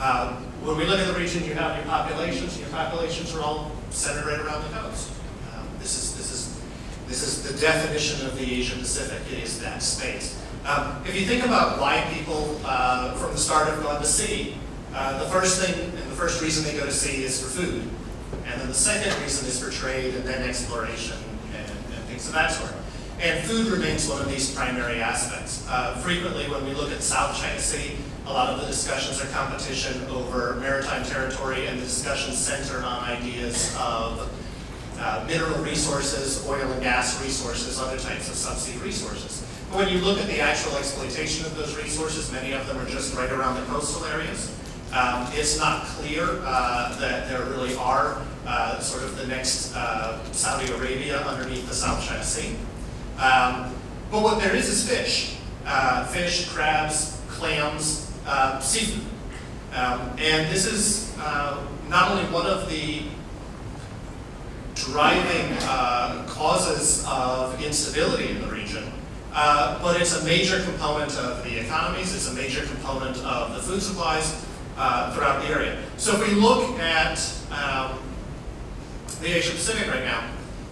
Speaker 4: Um, when we look at the region, you have your populations, your populations are all centered right around the coast. Um, this is this is this is the definition of the Asia Pacific. It is that space. Um, if you think about why people uh, from the start have gone to sea, uh, the first thing and the first reason they go to sea is for food, and then the second reason is for trade, and then exploration and, and things of that sort. And food remains one of these primary aspects. Uh, frequently, when we look at South China Sea, a lot of the discussions are competition over maritime territory, and the discussions center on ideas of uh, mineral resources, oil and gas resources, other types of subsea resources. When you look at the actual exploitation of those resources, many of them are just right around the coastal areas. Um, it's not clear uh, that there really are uh, sort of the next uh, Saudi Arabia underneath the South China Sea. Um, but what there is is fish. Uh, fish, crabs, clams, uh, seafood. Um, and this is uh, not only one of the driving causes of instability in the region, uh, but it's a major component of the economies, it's a major component of the food supplies uh, throughout the area. So if we look at um, the Asia Pacific right now,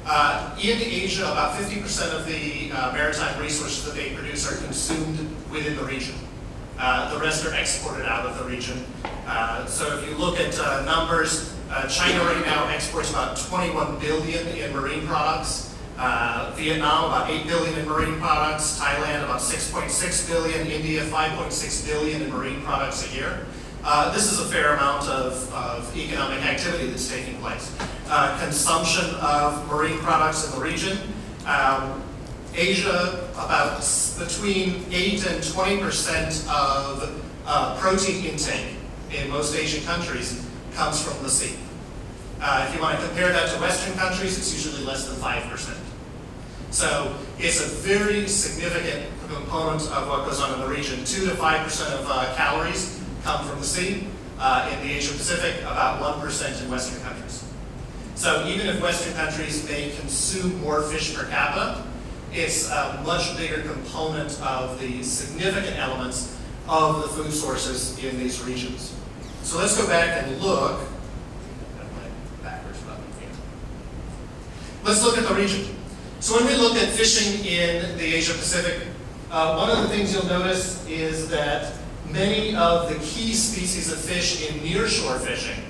Speaker 4: uh, in Asia, about 50% of the uh, maritime resources that they produce are consumed within the region. Uh, the rest are exported out of the region. So if you look at numbers, China right now exports about 21 billion in marine products. Uh, Vietnam about 8 billion in marine products. Thailand about 6.6 billion. India 5.6 billion in marine products a year. Uh, this is a fair amount of, of economic activity that's taking place. Uh, consumption of marine products in the region. Um, Asia, about between 8 and 20 percent of uh, protein intake in most Asian countries comes from the sea. Uh, if you want to compare that to Western countries, it's usually less than 5 percent. So it's a very significant component of what goes on in the region. 2 to 5 percent of uh, calories come from the sea. Uh, in the Asia Pacific, about 1 percent in Western countries. So even if Western countries may consume more fish per capita, it's a much bigger component of the significant elements of the food sources in these regions. So let's go back and look. Let's look at the region. So when we look at fishing in the Asia Pacific, uh, one of the things you'll notice is that many of the key species of fish in nearshore fishing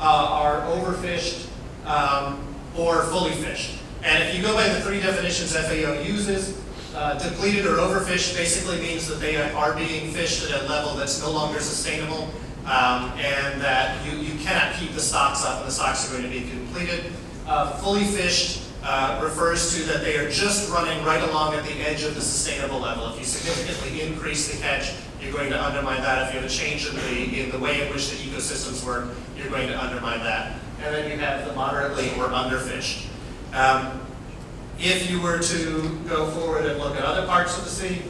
Speaker 4: uh, are overfished um, or fully fished. And if you go by the three definitions FAO uses, uh, depleted or overfished basically means that they are being fished at a level that's no longer sustainable um, and that you, you cannot keep the stocks up and the stocks are going to be depleted. Uh, fully fished uh, refers to that they are just running right along at the edge of the sustainable level. If you significantly increase the catch, you're going to undermine that. If you have a change in the, in the way in which the ecosystems work, you're going to undermine that. And then you have the moderately or underfished. Um, if you were to go forward and look at other parts of the sea,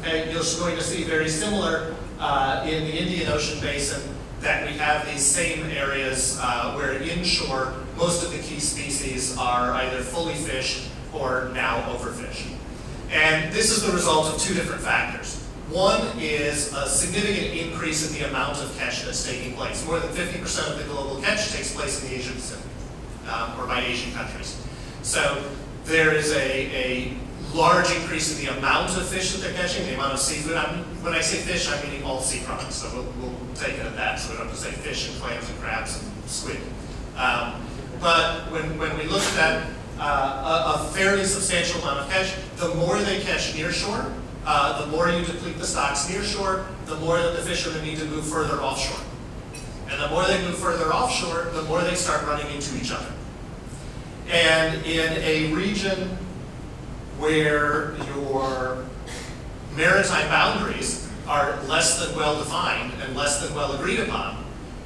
Speaker 4: okay, you're going to see very similar uh, in the Indian Ocean basin that we have these same areas uh, where inshore most of the key species are either fully fished or now overfished. And this is the result of two different factors. One is a significant increase in the amount of catch that's taking place. More than 50% of the global catch takes place in the Asia Pacific, um, or by Asian countries. So there is a, a large increase in the amount of fish that they're catching, the amount of seafood. I'm, when I say fish, I'm meaning all sea products, so we'll, we'll take it at that. So we don't have to say fish and clams and crabs and squid. Um, but when, when we look at uh, a, a fairly substantial amount of catch, the more they catch near shore, uh, the more you deplete the stocks near shore, the more that the fishermen need to move further offshore. And the more they move further offshore, the more they start running into each other. And in a region where your maritime boundaries are less than well defined and less than well agreed upon,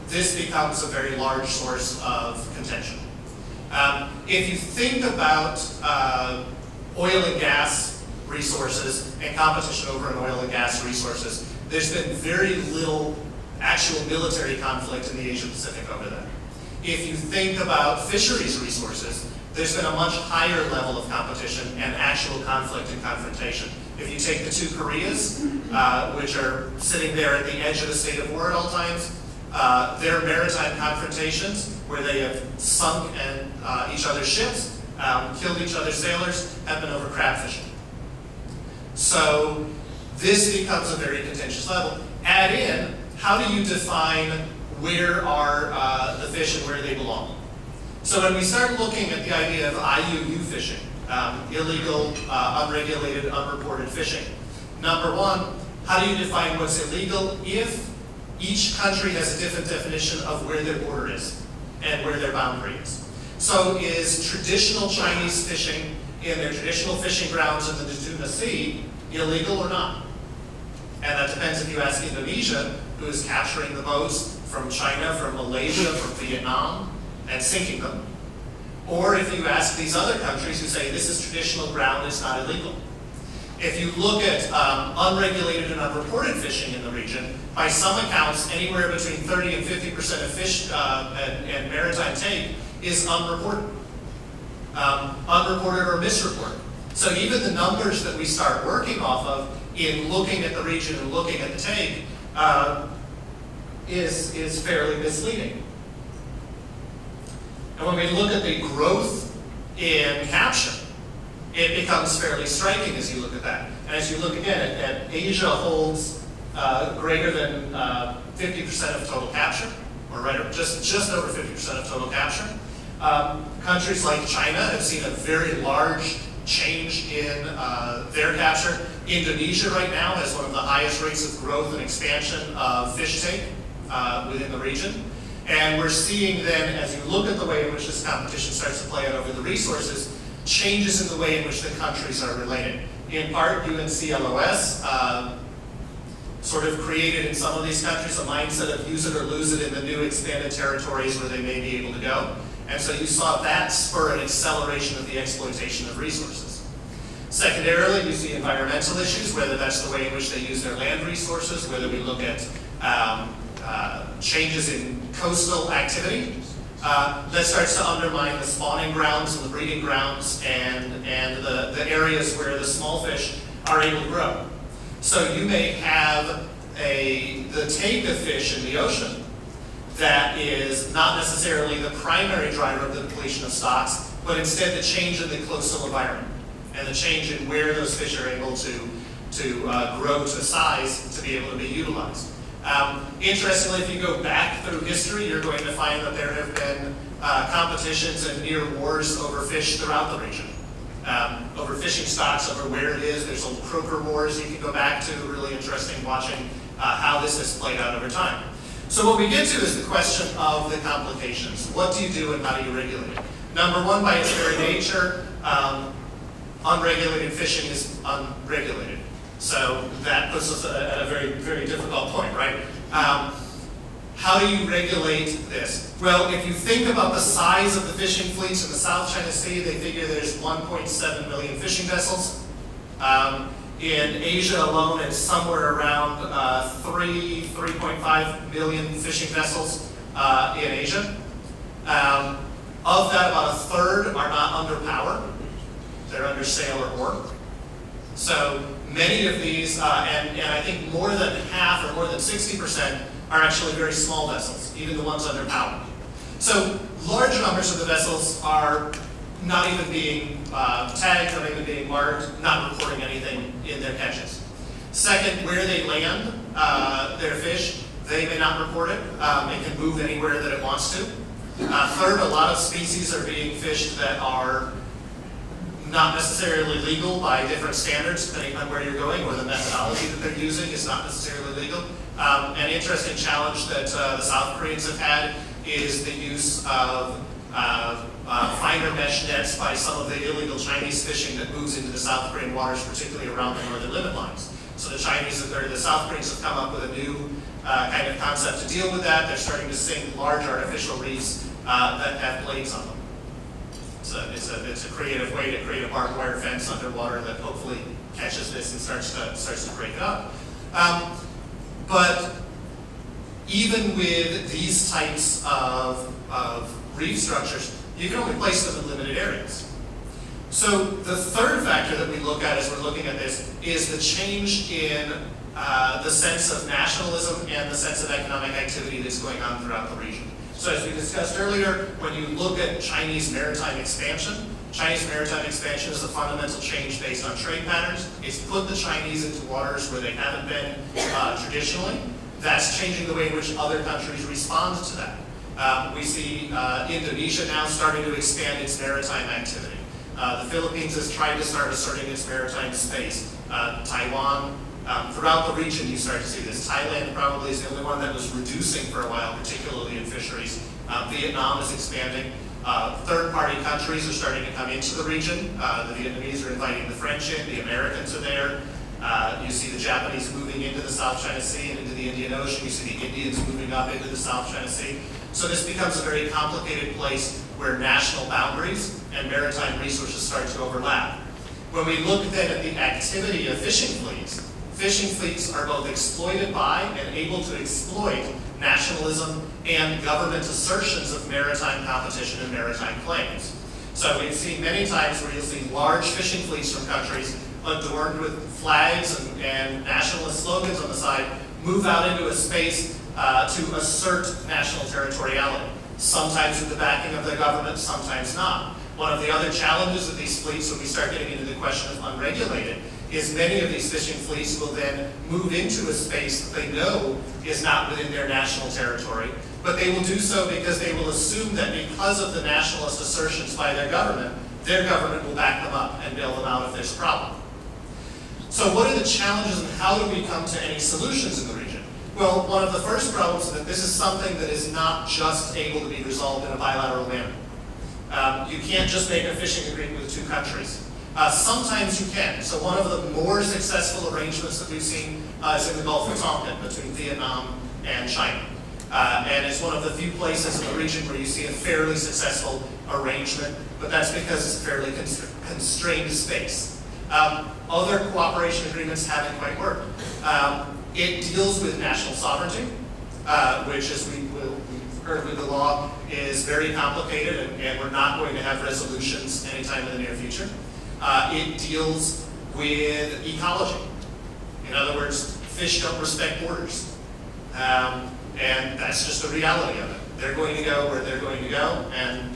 Speaker 4: this becomes a very large source of contention. Um, if you think about uh, oil and gas resources and competition over oil and gas resources, there's been very little actual military conflict in the Asia Pacific over that. If you think about fisheries resources, there's been a much higher level of competition and actual conflict and confrontation. If you take the two Koreas, uh, which are sitting there at the edge of a state of war at all times, uh, their maritime confrontations, where they have sunk and uh, each other's ships, um, killed each other's sailors, have been over crab fishing. So this becomes a very contentious level. Add in, how do you define where are uh, the fish and where they belong? So when we start looking at the idea of IUU fishing, um, illegal, uh, unregulated, unreported fishing, number one, how do you define what's illegal if each country has a different definition of where their border is and where their boundary is? So is traditional Chinese fishing in their traditional fishing grounds in the Natuna Sea illegal or not? And that depends if you ask Indonesia, who is capturing the boats from China, from Malaysia, from Vietnam, and sinking them. Or if you ask these other countries who say this is traditional ground, it's not illegal. If you look at um, unregulated and unreported fishing in the region, by some accounts, anywhere between 30 and 50 percent of fish uh, and, and maritime take is unreported. Um, unreported or misreported. So even the numbers that we start working off of in looking at the region and looking at the take uh, is, is fairly misleading. And when we look at the growth in capture, it becomes fairly striking as you look at that. And as you look again at, at Asia holds uh, greater than 50% uh, of total capture, or right, or just, just over 50% of total capture. Um, countries like China have seen a very large change in uh, their capture. Indonesia right now has one of the highest rates of growth and expansion of fish take uh, within the region. And we're seeing then, as you look at the way in which this competition starts to play out over the resources, changes in the way in which the countries are related. In part, UNCLOS uh, sort of created in some of these countries a mindset of use it or lose it in the new expanded territories where they may be able to go. And so you saw that spur an acceleration of the exploitation of resources. Secondarily, you see environmental issues, whether that's the way in which they use their land resources, whether we look at um, uh, changes in coastal activity. Uh, that starts to undermine the spawning grounds and the breeding grounds and, and the, the areas where the small fish are able to grow. So you may have a, the take of fish in the ocean that is not necessarily the primary driver of the depletion of stocks, but instead the change in the coastal environment and the change in where those fish are able to, to uh, grow to size to be able to be utilized. Um, interestingly, if you go back through history, you're going to find that there have been uh, competitions and near wars over fish throughout the region. Um, over fishing stocks, over where it is. There's old croaker wars you can go back to. Really interesting watching uh, how this has played out over time. So what we get to is the question of the complications. What do you do and how do you regulate it? Number one, by its very nature, um, unregulated fishing is unregulated. So that puts us at a very, very difficult point, right? Um, how do you regulate this? Well, if you think about the size of the fishing fleets in the South China Sea, they figure there's 1.7 million fishing vessels. Um, in Asia alone, it's somewhere around uh, 3, 3.5 million fishing vessels uh, in Asia. Um, of that, about a third are not under power. They're under sail or oar. So many of these, uh, and, and I think more than half or more than 60% are actually very small vessels, even the ones under power. So large numbers of the vessels are not even being uh, tagged, not even being marked, not reporting anything in their catches. Second, where they land uh, their fish, they may not report it. Um, it can move anywhere that it wants to. Uh, third, a lot of species are being fished that are not necessarily legal by different standards depending on where you're going or the methodology that they're using is not necessarily legal. Um, an interesting challenge that uh, the South Koreans have had is the use of uh, uh, finer mesh nets by some of the illegal Chinese fishing that moves into the South Korean waters, particularly around the northern limit lines. So the Chinese, or the South Koreans have come up with a new uh, kind of concept to deal with that. They're starting to sink large artificial reefs uh, that have blades on them. So it's a, it's a creative way to create a barbed wire fence underwater that hopefully catches this and starts to, starts to break it up. Um, but even with these types of, of reef structures, you can only place them in limited areas. So the third factor that we look at as we're looking at this is the change in uh, the sense of nationalism and the sense of economic activity that's going on throughout the region. So as we discussed earlier, when you look at Chinese maritime expansion, Chinese maritime expansion is a fundamental change based on trade patterns. It's put the Chinese into waters where they haven't been uh, traditionally. That's changing the way in which other countries respond to that. Um, we see uh, Indonesia now starting to expand its maritime activity. Uh, the Philippines has tried to start asserting its maritime space. Uh, Taiwan um, throughout the region, you start to see this. Thailand probably is the only one that was reducing for a while, particularly in fisheries. Uh, Vietnam is expanding. Uh, Third-party countries are starting to come into the region. Uh, the Vietnamese are inviting the French in. The Americans are there. Uh, you see the Japanese moving into the South China Sea and into the Indian Ocean. You see the Indians moving up into the South China Sea. So this becomes a very complicated place where national boundaries and maritime resources start to overlap. When we look then at the activity of fishing fleets, fishing fleets are both exploited by and able to exploit nationalism and government assertions of maritime competition and maritime claims. So we've seen many times where you'll see large fishing fleets from countries adorned with flags and, and nationalist slogans on the side move out into a space uh, to assert national territoriality, sometimes with the backing of the government, sometimes not. One of the other challenges of these fleets when we start getting into the question of unregulated is many of these fishing fleets will then move into a space that they know is not within their national territory, but they will do so because they will assume that because of the nationalist assertions by their government, their government will back them up and bail them out there's a problem. So what are the challenges and how do we come to any solutions in the region? Well, one of the first problems is that this is something that is not just able to be resolved in a bilateral manner. Um, you can't just make a fishing agreement with two countries. Uh, sometimes you can. So one of the more successful arrangements that we've seen uh, is in the Gulf of Tonkin between Vietnam and China. Uh, and it's one of the few places in the region where you see a fairly successful arrangement, but that's because it's a fairly constrained space. Um, other cooperation agreements haven't quite worked. Um, it deals with national sovereignty, uh, which as we will, we've heard with the law is very complicated and, and, we're not going to have resolutions anytime in the near future. Uh, it deals with ecology. In other words, fish don't respect borders. Um, and that's just the reality of it. They're going to go where they're going to go, and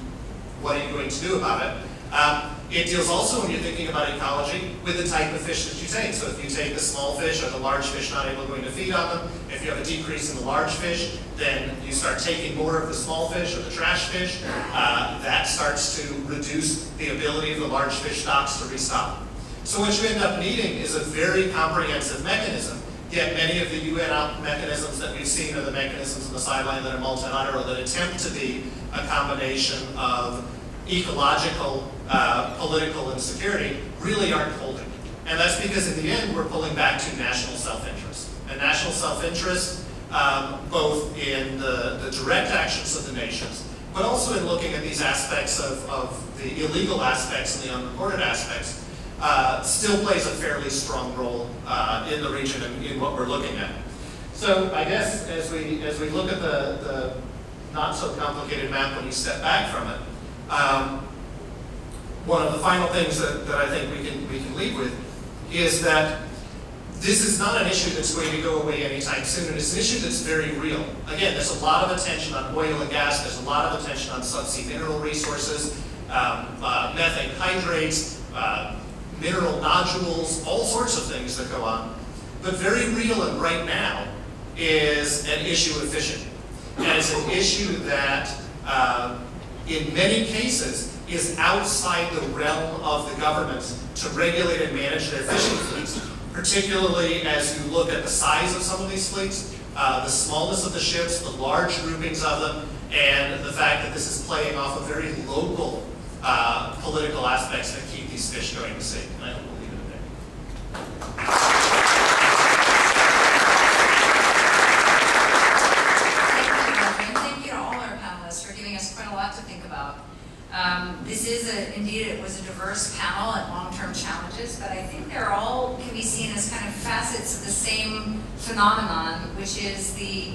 Speaker 4: what are you going to do about it? Um, it deals also, when you're thinking about ecology, with the type of fish that you take. So if you take the small fish or the large fish not able going to feed on them, if you have a decrease in the large fish, then you start taking more of the small fish or the trash fish. Uh, that starts to reduce the ability of the large fish stocks to restock. So what you end up needing is a very comprehensive mechanism. Yet many of the UN mechanisms that we've seen are the mechanisms on the sideline that are multilateral that attempt to be a combination of ecological, uh, political, and security really aren't holding. And that's because in the end, we're pulling back to national self-interest. And national self-interest, um, both in the, the direct actions of the nations, but also in looking at these aspects of, of the illegal aspects and the unreported aspects, uh, still plays a fairly strong role uh, in the region and in what we're looking at. So I guess as we, as we look at the, the not so complicated map when you step back from it, um, one of the final things that, that I think we can, we can leave with is that this is not an issue that's going to go away anytime soon, it's an issue that's very real. Again, there's a lot of attention on oil and gas, there's a lot of attention on subsea mineral resources, um, uh, methane hydrates, uh, mineral nodules, all sorts of things that go on. But very real and right now is an issue of fishing. And it's an issue that uh, in many cases, is outside the realm of the government to regulate and manage their fishing fleets, particularly as you look at the size of some of these fleets, uh, the smallness of the ships, the large groupings of them, and the fact that this is playing off of very local uh, political aspects that keep these fish going to sea. And I we'll leave it there.
Speaker 1: Um, this is a, indeed, it was a diverse panel at but I think they're all can be seen as kind of facets of the same phenomenon, which is the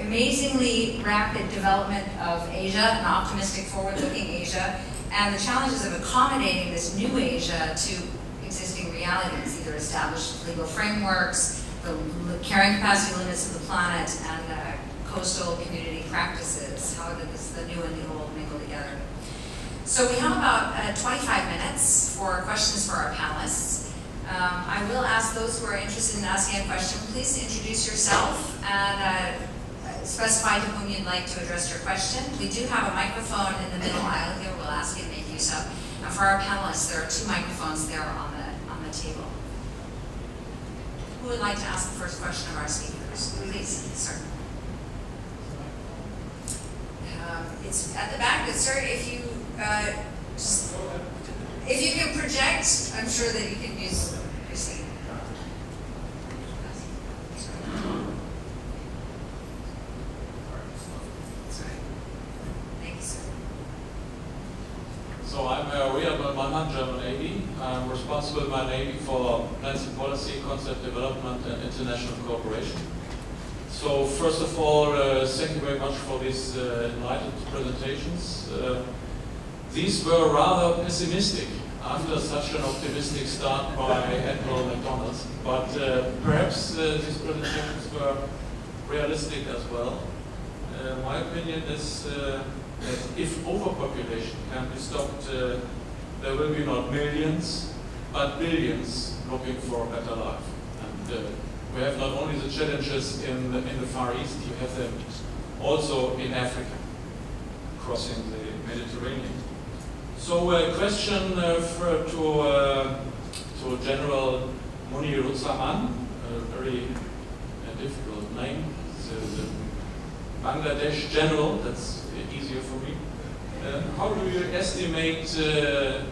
Speaker 1: amazingly rapid development of Asia, an optimistic, forward-looking Asia, and the challenges of accommodating this new Asia to existing realities, either established legal frameworks, the carrying capacity limits of the planet, and uh, coastal community practices, how does the new and the old. So we have about uh, 25 minutes for questions for our panelists. Um, I will ask those who are interested in asking a question, please introduce yourself and uh, specify to whom you'd like to address your question. We do have a microphone in the middle aisle here we'll ask you to make use of. And for our panelists, there are two microphones there on the, on the table. Who would like to ask the first question of our speakers? Please, sir. Um, it's at the back, but sir, if you just, if you can project, I'm sure that you can use your seat.
Speaker 5: So I'm uh, Riyad Malman, German Navy. I'm responsible in my Navy for plans and policy, concept development, and international cooperation. So first of all, uh, thank you very much for these uh, enlightened presentations. Uh, these were rather pessimistic after such an optimistic start by Admiral McDonald. But uh, perhaps uh, these predictions were realistic as well. Uh, my opinion is uh, that if overpopulation can be stopped, uh, there will be not millions, but billions looking for a better life. And uh, we have not only the challenges in the, in the Far East, you have them also in Africa, crossing the Mediterranean. So a question uh, for, to, uh, to General Muniruzzaman, a very uh, difficult name, the, the Bangladesh General, that's easier for me. Uh, how do you estimate uh,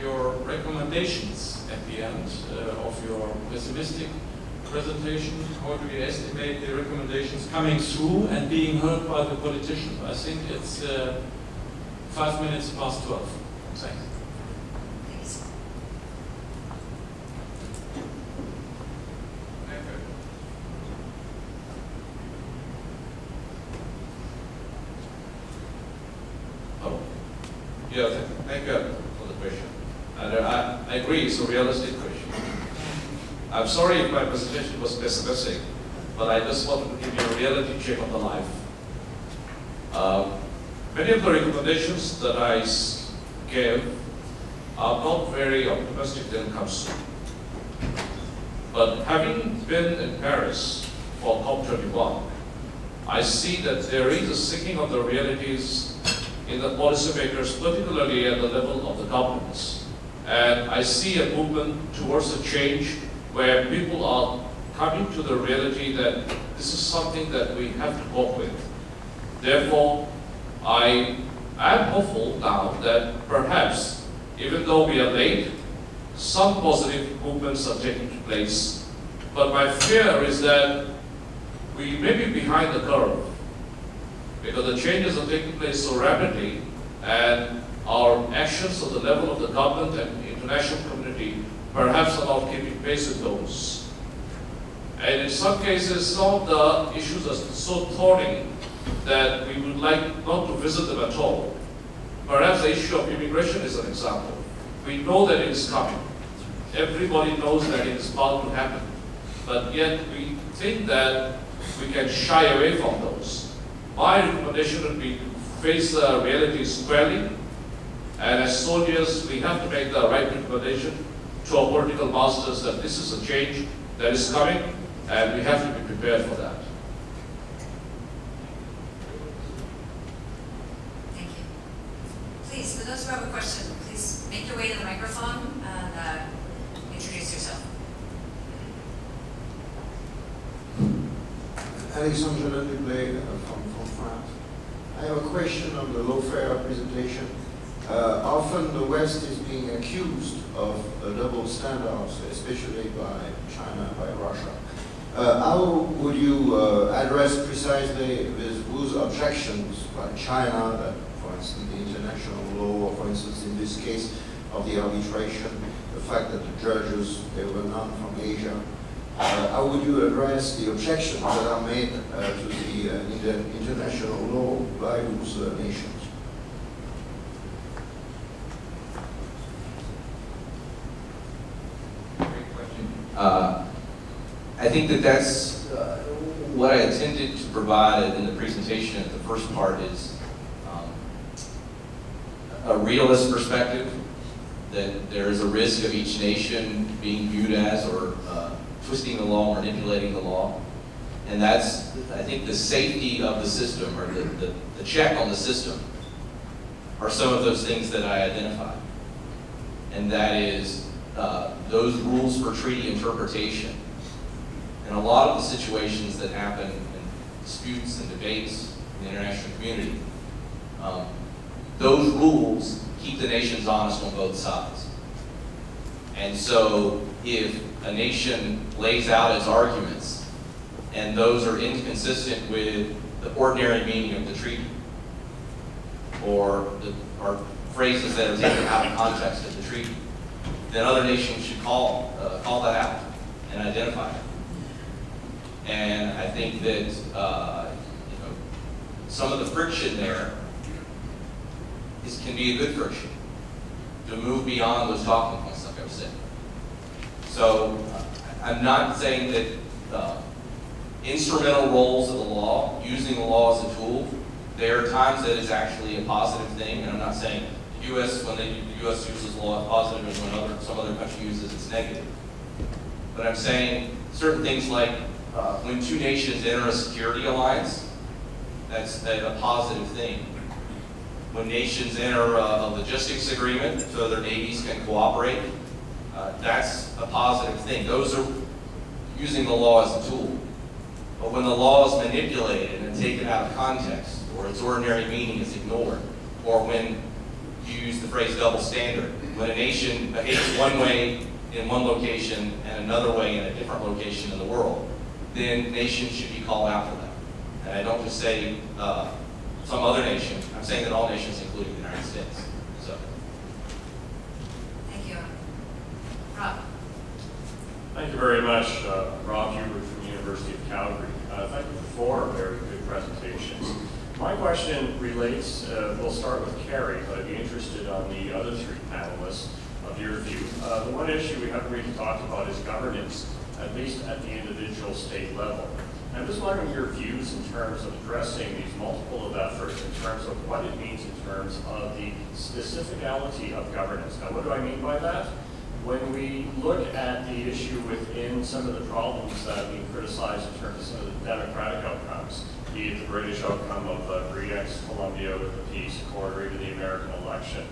Speaker 5: your recommendations at the end uh, of your pessimistic presentation? How do you estimate the recommendations coming through and being heard by the politicians? I think it's uh, five minutes past 12.
Speaker 1: Please.
Speaker 3: Oh, yeah, thank you for the question. And I, I agree, it's a realistic question. I'm sorry if my presentation was pessimistic, but I just wanted to give you a reality check of the life. Um, many of the recommendations that I gave are not very optimistic when it comes to. But having been in Paris for COP21, I see that there is a sinking of the realities in the policymakers, particularly at the level of the governments. And I see a movement towards a change where people are coming to the reality that this is something that we have to cope with. Therefore, I am hopeful now that perhaps, even though we are late, some positive movements are taking place. But my fear is that we may be behind the curve because the changes are taking place so rapidly and our actions at the level of the government and international community perhaps are not keeping pace with those. And in some cases, some of the issues are so thorny that we would like not to visit them at all. Perhaps the issue of immigration is an example. We know that it is coming. Everybody knows that it is bound to happen. But yet we think that we can shy away from those. My recommendation would be to face the reality squarely, and as soldiers, we have to make the right recommendation to our political masters that this is a change that is coming, and we have to be prepared for that.
Speaker 1: Thank you. Please, for those who have a question, please make your way to the microphone and uh, introduce yourself.
Speaker 6: Alexandre Dublé uh, from, from France. I have a question on the lawfare presentation. Uh, often the West is being accused of uh, double standards, especially by China, and by Russia. Uh, how would you uh, address precisely with whose objections by China, that, for instance, the international law, or for instance, in this case of the arbitration, the fact that the judges, they were none from Asia, uh, how would you address the objections that are made uh, to the uh, inter- international law by those uh, nations?
Speaker 2: Great question. I think that that's uh, what I intended to provide in the presentation at the first part is um, a realist perspective that there is a risk of each nation being viewed as or uh, twisting the law, or manipulating the law. And that's, I think, the safety of the system or the, the, the check on the system are some of those things that I identified. And that is uh, those rules for treaty interpretation. And a lot of the situations that happen in disputes and debates in the international community, um, those rules keep the nations honest on both sides. And so if a nation lays out its arguments and those are inconsistent with the ordinary meaning of the treaty, or the, phrases that are taken out of context of the treaty, then other nations should call, uh, call that out and identify it. And I think that, uh, you know, some of the friction there is, can be a good friction to move beyond those talking points, like I've said. So I'm not saying that uh, instrumental roles of the law, using the law as a tool, there are times that is actually a positive thing, and I'm not saying the U.S. when they, the U.S. uses law as positive and when other, some other country uses it's negative. But I'm saying certain things like uh, when two nations enter a security alliance, that's a, a positive thing. When nations enter a, a logistics agreement so their navies can cooperate, uh, that's a positive thing. Those are using the law as a tool. But when the law is manipulated and taken out of context, or its ordinary meaning is ignored, or when you use the phrase double standard, when a nation behaves one way in one location and another way in a different location in the world, then nations should be called out for that. And I don't just say uh, some other nation, I'm saying that all nations, including the United States. So.
Speaker 1: Thank you. Rob?
Speaker 7: Thank you very much, uh, Rob Huebert from the University of Calgary. Uh, thank you for four very good presentations. My question relates, uh, we'll start with Kerry, but I'd be interested on the other three panelists of your view. Uh, the one issue we haven't really talked about is governance, at least at the individual state level. I'm just wondering your views in terms of addressing these multiple of efforts in terms of what it means in terms of the specificality of governance. Now, what do I mean by that? When we look at the issue within some of the problems that we criticize in terms of some of the democratic outcomes, be it the British outcome of uh, the Greex Colombia with the peace accord or even the American election,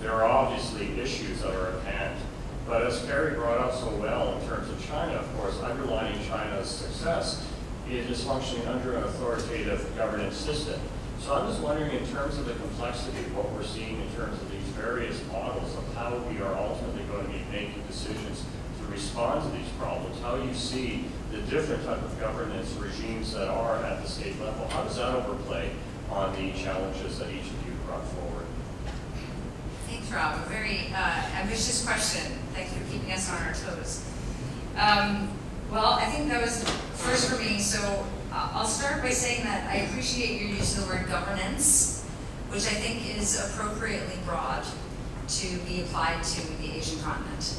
Speaker 7: there are obviously issues that are at hand. But as Kerry brought up so well in terms of China, of course, underlining China's success is functioning under an authoritative governance system. So I'm just wondering in terms of the complexity of what we're seeing in terms of these various models of how we are ultimately going to be making decisions to respond to these problems, how you see the different type of governance regimes that are at the state level. How does that overplay on the challenges that each of you brought forward?
Speaker 1: A very uh, ambitious question. Thank you for keeping us on our toes. Um, well, I think that was first for me. So I'll start by saying that I appreciate your use of the word governance, which I think is appropriately broad to be applied to the Asian continent.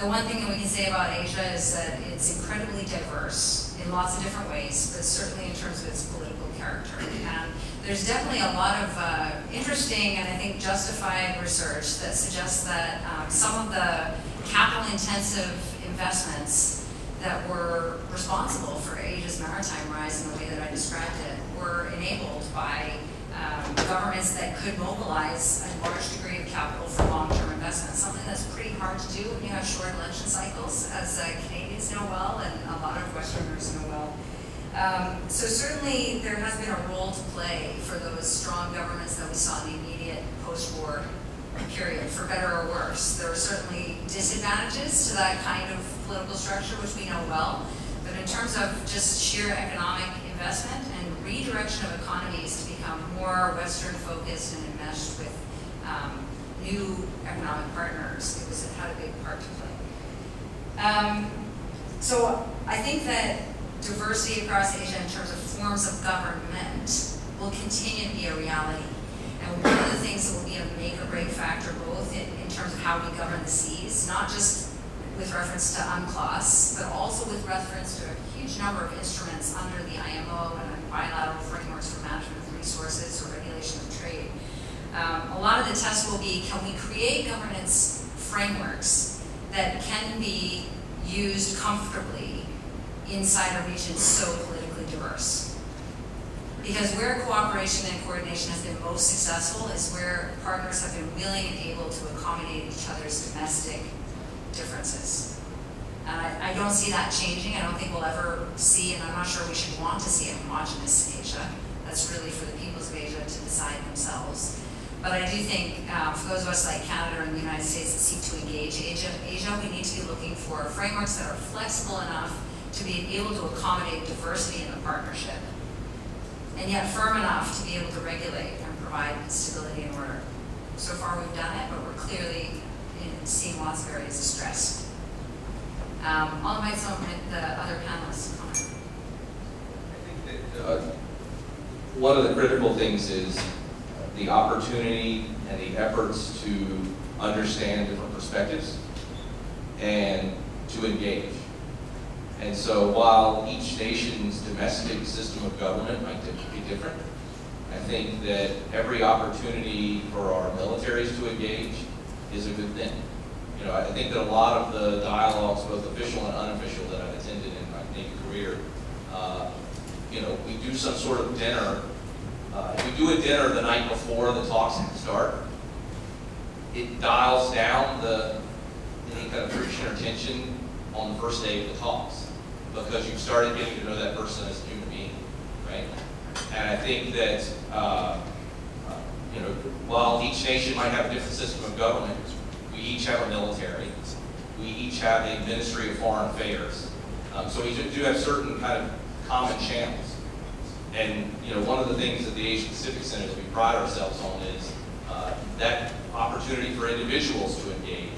Speaker 1: The one thing that we can say about Asia is that it's incredibly diverse in lots of different ways, but certainly in terms of its political character. And there's definitely a lot of uh, interesting and I think justified research that suggests that um, some of the capital intensive investments that were responsible for Asia's maritime rise in the way that I described it were enabled by um, governments that could mobilize a large degree of capital for long-term investment, something that's pretty hard to do when you have short election cycles, as uh, Canadians know well and a lot of Westerners know well. Um, so certainly there has been a role to play for those strong governments that we saw in the immediate post-war period, for better or worse. There are certainly disadvantages to that kind of political structure, which we know well, but in terms of just sheer economic investment and redirection of economies to become more Western focused and enmeshed with um, new economic partners, it was it had a big part to play. Um, so I think that diversity across Asia in terms of forms of government will continue to be a reality. And one of the things that will be a make or break factor both in, in terms of how we govern the seas, not just with reference to UNCLOS, but also with reference to a huge number of instruments under the IMO and bilateral frameworks for management of resources or regulation of trade. Um, a lot of the test will be, can we create governance frameworks that can be used comfortably inside a region so politically diverse? Because where cooperation and coordination has been most successful is where partners have been willing and able to accommodate each other's domestic differences. I, I, don't see that changing. I don't think we'll ever see, and I'm not sure we should want to see a homogenous Asia. That's really for the peoples of Asia to decide themselves. But I do think uh, for those of us like Canada and the United States that seek to engage Asia, Asia, we need to be looking for frameworks that are flexible enough to be able to accommodate diversity in the partnership, and yet firm enough to be able to regulate and provide stability and order. So far we've done it, but we're clearly seeing lots of areas of stress. Um, I'll invite some of the other panelists.
Speaker 2: I think that uh, one of the critical things is the opportunity and the efforts to understand different perspectives and to engage. And so while each nation's domestic system of government might be different, I think that every opportunity for our militaries to engage is a good thing. You know, I think that a lot of the dialogues, both official and unofficial, that I've attended in my Navy career, uh, you know, we do some sort of dinner. Uh, if we do a dinner the night before the talks start, it dials down the any kind of friction or tension on the first day of the talks because you've started getting to know that person as a human being, right? And I think that, uh, you know, while each nation might have a different system of government, we each have a military. We each have a Ministry of Foreign Affairs. Um, so we do have certain kind of common channels. And, you know, one of the things that the Asia Pacific Centers we pride ourselves on is uh, that opportunity for individuals to engage.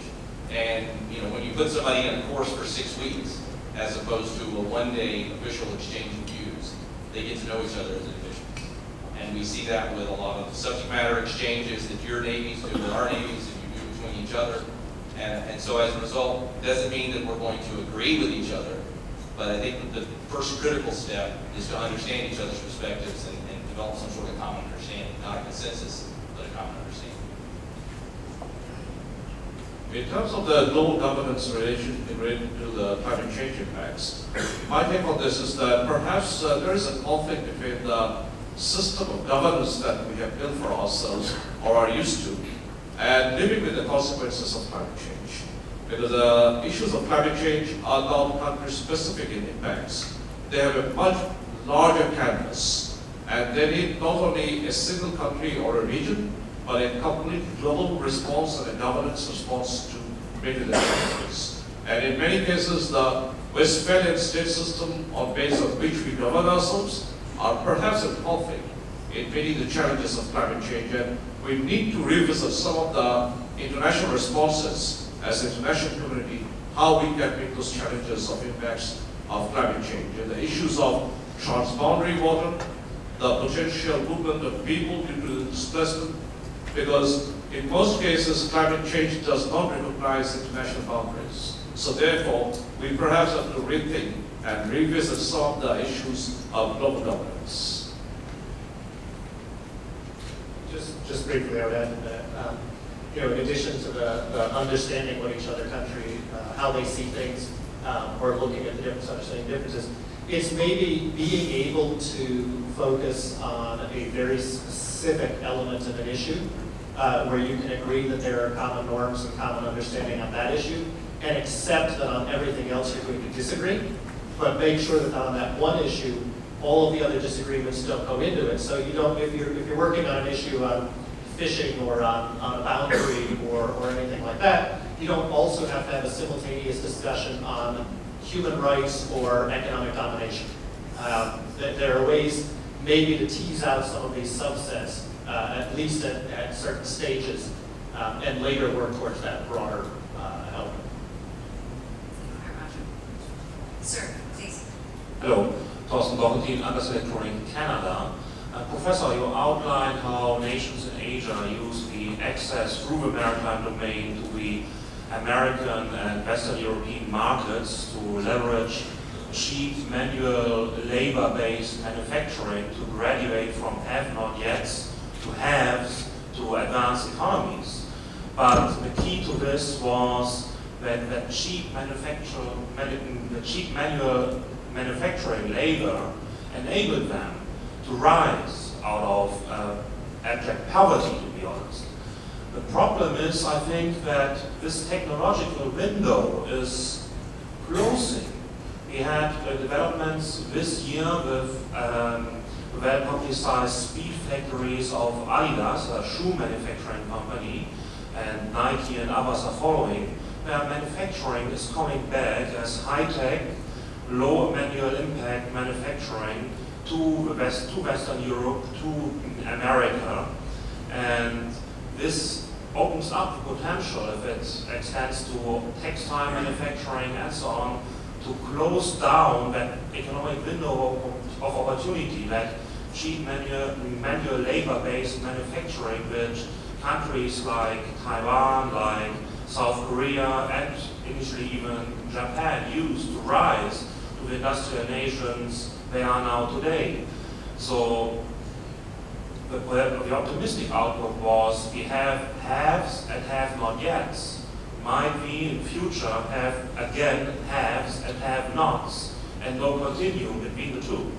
Speaker 2: And, you know, when you put somebody in a course for six weeks, as opposed to a one-day official exchange of views, they get to know each other as individuals. And we see that with a lot of subject matter exchanges that your navies do with our navies and you do between each other. And, and so as a result, it doesn't mean that we're going to agree with each other, but I think the first critical step is to understand each other's perspectives and, and develop some sort of common understanding, not a consensus, but a common understanding.
Speaker 3: In terms of the global governance relation related to the climate change impacts, my take on this is that perhaps uh, there is a conflict between the system of governance that we have built for ourselves or are used to and living with the consequences of climate change. Because the issues of climate change are not country-specific in impacts. They have a much larger canvas and they need not only a single country or a region, but a complete global response and a governance response to many of the challenges. And in many cases, the Westphalian state system on base of which we govern ourselves are perhaps in conflict in meeting the challenges of climate change. And we need to revisit some of the international responses as international community, how we can meet those challenges of impacts of climate change. And the issues of transboundary water, the potential movement of people due to the displacement because in most cases climate change does not recognize international boundaries. So therefore, we perhaps have to rethink and revisit some of the issues of global governance.
Speaker 4: Just, just briefly, I would add that, um, you know, in addition to the, the understanding what each other country, uh, how they see things, um, or looking at the difference, understanding differences, it's maybe being able to focus on a very specific element of an issue uh, where you can agree that there are common norms and common understanding on that issue, and accept that on everything else you're going to disagree, but make sure that on that one issue, all of the other disagreements don't go into it. So you don't, if you're, if you're working on an issue on fishing or on, on a boundary or, or anything like that, you don't also have to have a simultaneous discussion on human rights or economic domination. Um, there are ways maybe to tease out some of these subsets at least at, at certain stages, um, and later work towards that broader uh, element.
Speaker 1: Sir, please.
Speaker 8: Hello, Thorsten Bogentin, Ambassador in Canada. Uh, Professor, you outlined how nations in Asia use the access through the maritime domain to the American and Western European markets to leverage cheap manual labor-based manufacturing to graduate from have not yet to have to advanced economies. But the key to this was that, cheap manufacture, the cheap manual manufacturing labor enabled them to rise out of uh, abject poverty, to be honest. The problem is, I think, that this technological window is closing. We had uh, developments this year with um, well-publicized speed factories of Adidas, a shoe manufacturing company, and Nike and others are following, where manufacturing is coming back as high-tech, low manual impact manufacturing to, West, to Western Europe, to America. And this opens up the potential, if it extends to textile manufacturing and so on, to close down that economic window of, of opportunity that cheap manual, manual labor-based manufacturing which countries like Taiwan, like South Korea, and initially even Japan used to rise to the industrial nations they are now today. So the, the optimistic outlook was we have haves and have not yets. Might we in future have again haves and have nots and no continuum between the two?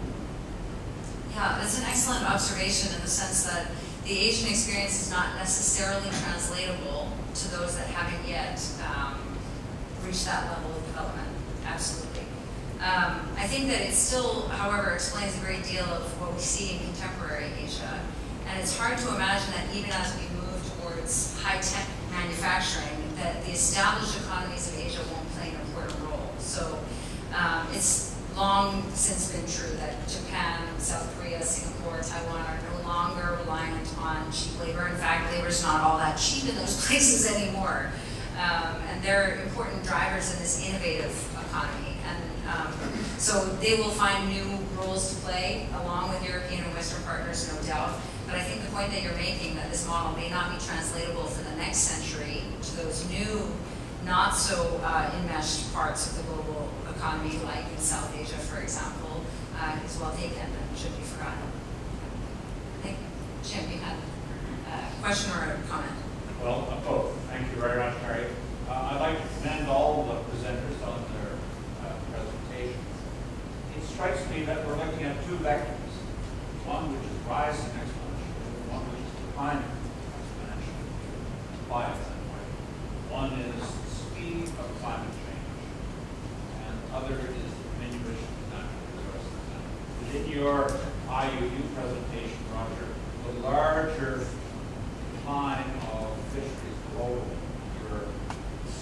Speaker 1: Yeah, that's an excellent observation in the sense that the Asian experience is not necessarily translatable to those that haven't yet um, reached that level of development. Absolutely. Um, I think that it still, however, explains a great deal of what we see in contemporary Asia. And it's hard to imagine that even as we move towards high-tech manufacturing, that the established economies of Asia won't play an important role. So um, it's long since been true that Japan, South Korea, Singapore, Taiwan are no longer reliant on cheap labor. In fact, labor is not all that cheap in those places anymore. Um, and they're important drivers in this innovative economy. And um, so they will find new roles to play along with European and Western partners, no doubt. But I think the point that you're making, that this model may not be translatable for the next century to those new, not so uh, enmeshed parts of the global economy, like in South Asia, for example, uh, is well taken and should be forgotten. I think, Jim, you had a question or a comment?
Speaker 9: Well, uh, both. Thank you very much, Mary. Uh, I'd like to commend all the presenters on their uh, presentations. It strikes me that we're looking at two vectors, one which is rising exponentially, and one which is declining exponentially, by. One is the speed of climate change, other is of Within your IUU presentation, Roger, the larger decline of fisheries globally, your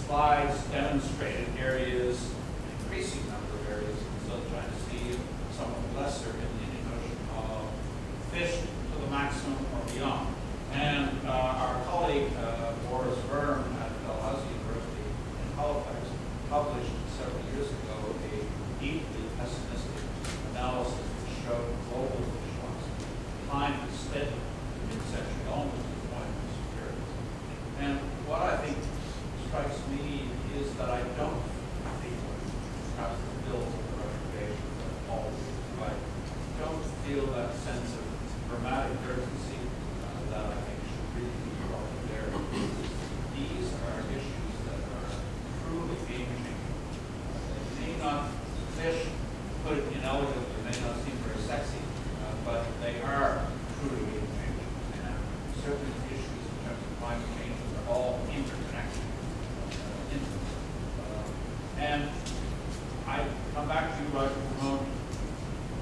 Speaker 9: slides demonstrated areas, increasing number of areas in the South Sea, somewhat lesser in the Indian Ocean, of fish to the maximum or beyond. And uh, our colleague uh, Boris Worm at Dalhousie University in Halifax published several years ago a deeply pessimistic analysis which showed global fish stocks declining steadily in mid-century, almost to the point of disappearance. And what I think strikes me is that I don't think, perhaps the bills of the reservation are all right, don't feel that sense of dramatic urgency uh, that I think should really be brought to bear. These are issues that are truly game changing. They may not, fish, put it inelegantly, may not seem very sexy, uh, but they are truly game changing. And certainly the issues in terms of climate change are all interconnected. Uh, inter- uh, and I come back to you, Roger Ramon.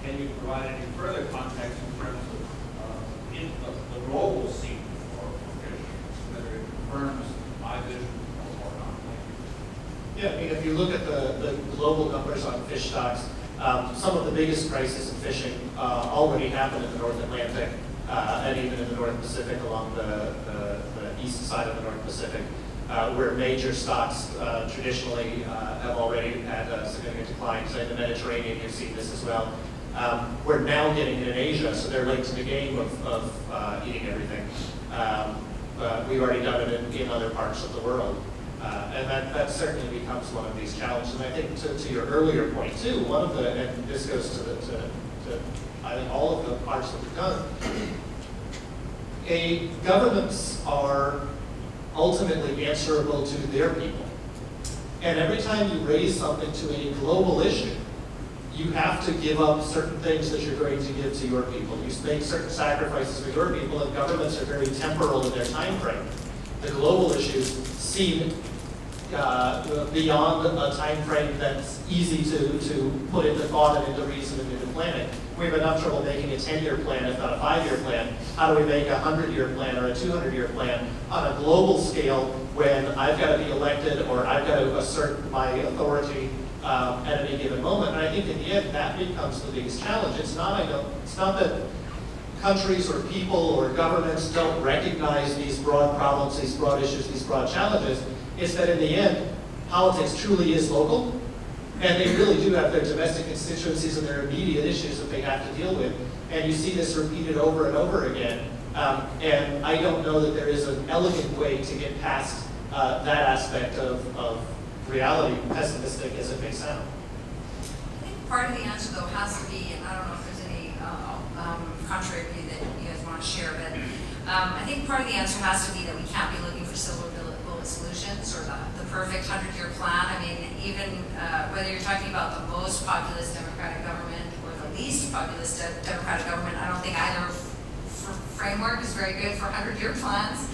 Speaker 9: Can you provide any further context in terms of uh, in the, the global scene for for fish, whether it confirms my vision or or not? Thank you.
Speaker 4: Yeah, I mean, if you look at the, the global numbers on fish um, some of the biggest crises in fishing uh, already happened in the North Atlantic uh, and even in the North Pacific along the, the, the east side of the North Pacific, uh, where major stocks uh, traditionally uh, have already had a significant decline. So in the Mediterranean, you've seen this as well. Um, we're now getting it in Asia, so they're late to the game of, of uh, eating everything. Um, but we've already done it in, in other parts of the world. Uh, and that, that certainly becomes And I think to, to your earlier point too, one of the, and this goes to the, to, to I think all of the parts that we've done, a, governments are ultimately answerable to their people. And every time you raise something to a global issue, you have to give up certain things that you're going to give to your people. You make certain sacrifices for your people, and governments are very temporal in their time frame. The global issues seem uh, beyond a time frame that's easy to, to put into thought and into reason and into planning. We have enough trouble making a 10-year plan, if not a five-year plan. How do we make a 100-year plan or a 200-year plan on a global scale when I've got to be elected or I've got to assert my authority um, at any given moment? And I think in the end, that becomes the biggest challenge. It's not, I don't, it's not that countries or people or governments don't recognize these broad problems, these broad issues, these broad challenges. It's that in the end, politics truly is local,
Speaker 10: And they really do have their domestic constituencies and their immediate issues that they have to deal with. And you see this repeated over and over again. Um, and I don't know that there is an elegant way to get past uh, that aspect of, of reality, pessimistic as it may sound.
Speaker 1: I think part of the answer though has to be, and I don't know if there's any uh, um, contrary view that you guys want to share, but um, I think part of the answer has to be that we can't be looking for silver bullet solutions or the, the perfect 100-year plan. I mean, even uh, whether you're talking about the most populist democratic government or the least populist de democratic government, I don't think either framework is very good for 100-year plans.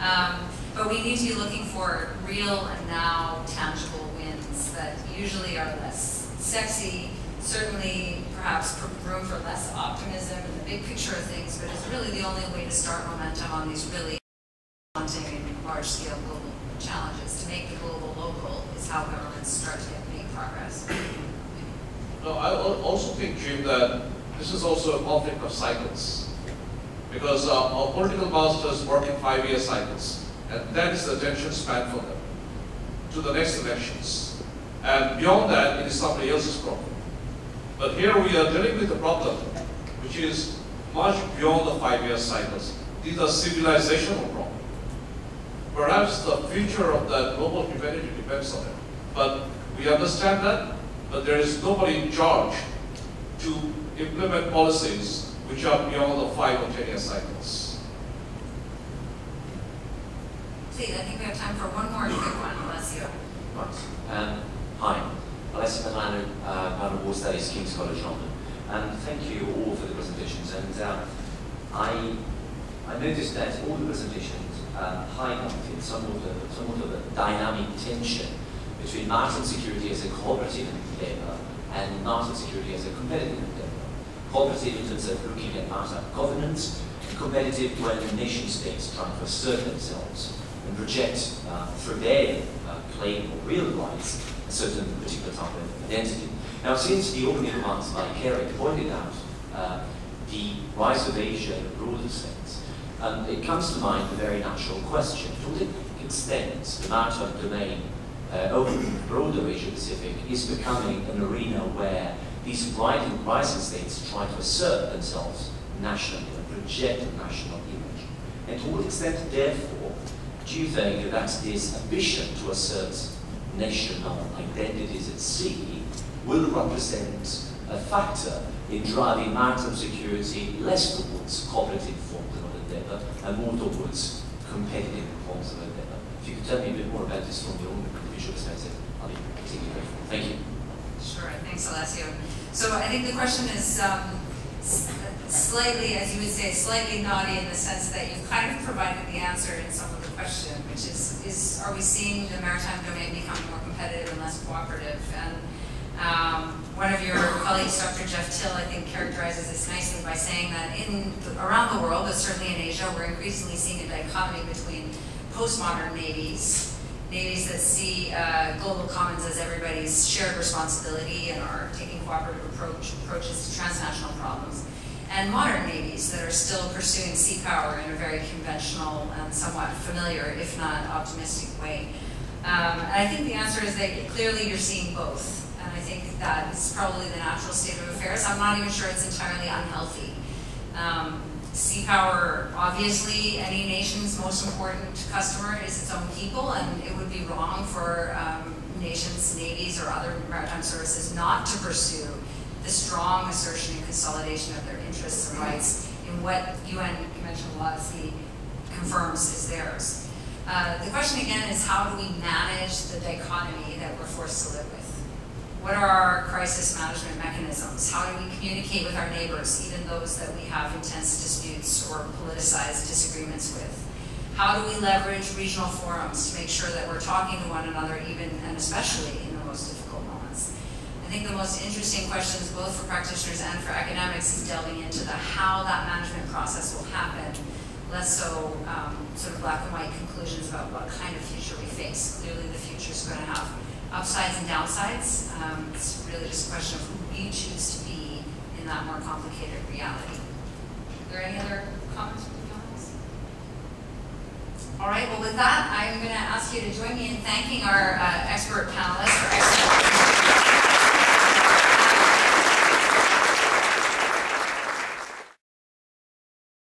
Speaker 1: Um, but we need to be looking for real and now tangible wins that usually are less sexy, certainly perhaps room for less optimism in the big picture of things, but it's really the only way to start momentum on these really and large-scale global challenges. To make the global local is how governments start to make progress.
Speaker 3: No, I also think, Jim, that this is also a conflict of cycles. Because uh, our political masters work in five-year cycles. And that is the attention span for them to the next elections. And beyond that, it is somebody else's problem. But here we are dealing with a problem which is much beyond the five-year cycles. These are civilizational problems. Perhaps the future of the global humanity depends on it. But we understand that, but there is nobody in charge to implement policies which are beyond the five or ten year cycles.
Speaker 1: Please, I think we have time for one more quick one, Alessio.
Speaker 11: Right. Um, hi, Alessio Patalano, uh, War Studies, King's College London. And thank you all for the presentations. And uh, I, I noticed that all the presentations uh, highlighted somewhat of, somewhat of a dynamic tension between maritime security as a cooperative endeavor and maritime security as a competitive endeavor cooperative in terms of looking at matter governance, competitive when nation states try to assert themselves and project uh, through their uh, claim or real rights a certain particular type of identity. Now, since the opening remarks by Kerry pointed out uh, the rise of Asia in sense, um, it comes to mind a very natural question. To what extent the maritime domain uh, over the broader Asia Pacific is becoming an arena where these rising, rising states try to assert themselves nationally and project a national image. And to what extent, therefore, do you think that this ambition to assert national identities at sea will represent a factor in driving maritime security less towards cooperative endeavor and more towards competitive forms of endeavor? If you could tell me a bit more about this from your own visual perspective, I'd be particularly grateful. Thank you.
Speaker 1: Sure, thanks Alessio. So I think the question is um, slightly, as you would say, slightly naughty in the sense that you've kind of provided the answer in some of the question, which is, is are we seeing the maritime domain becoming more competitive and less cooperative? And um, one of your colleagues, Dr. Geoff Till, I think characterizes this nicely by saying that in around the world, but certainly in Asia, we're increasingly seeing a dichotomy between postmodern navies navies that see uh, global commons as everybody's shared responsibility and are taking cooperative approach, approaches to transnational problems, and modern navies that are still pursuing sea power in a very conventional and somewhat familiar, if not optimistic way. Um, and I think the answer is that clearly you're seeing both. Think that is probably the natural state of affairs. I'm not even sure it's entirely unhealthy. Um, sea power, obviously, any nation's most important customer is its own people, and it would be wrong for um, nations, navies, or other maritime services not to pursue the strong assertion and consolidation of their interests and rights in what UN Convention of Law confirms is theirs. Uh, the question again is how do we manage the dichotomy that we're forced to live with? What are our crisis management mechanisms? How do we communicate with our neighbors, even those that we have intense disputes or politicized disagreements with? How do we leverage regional forums to make sure that we're talking to one another even and especially in the most difficult moments? I think the most interesting questions both for practitioners and for academics is delving into the how that management process will happen, less so um, sort of black and white conclusions about what kind of future we face. Clearly the future is going to have upsides and downsides. Um, it's really just a question of who we choose to be in that more complicated reality. Are there any other comments from the audience? All right, well with that, I'm going to ask you to join me in thanking our uh, expert panelists for excellent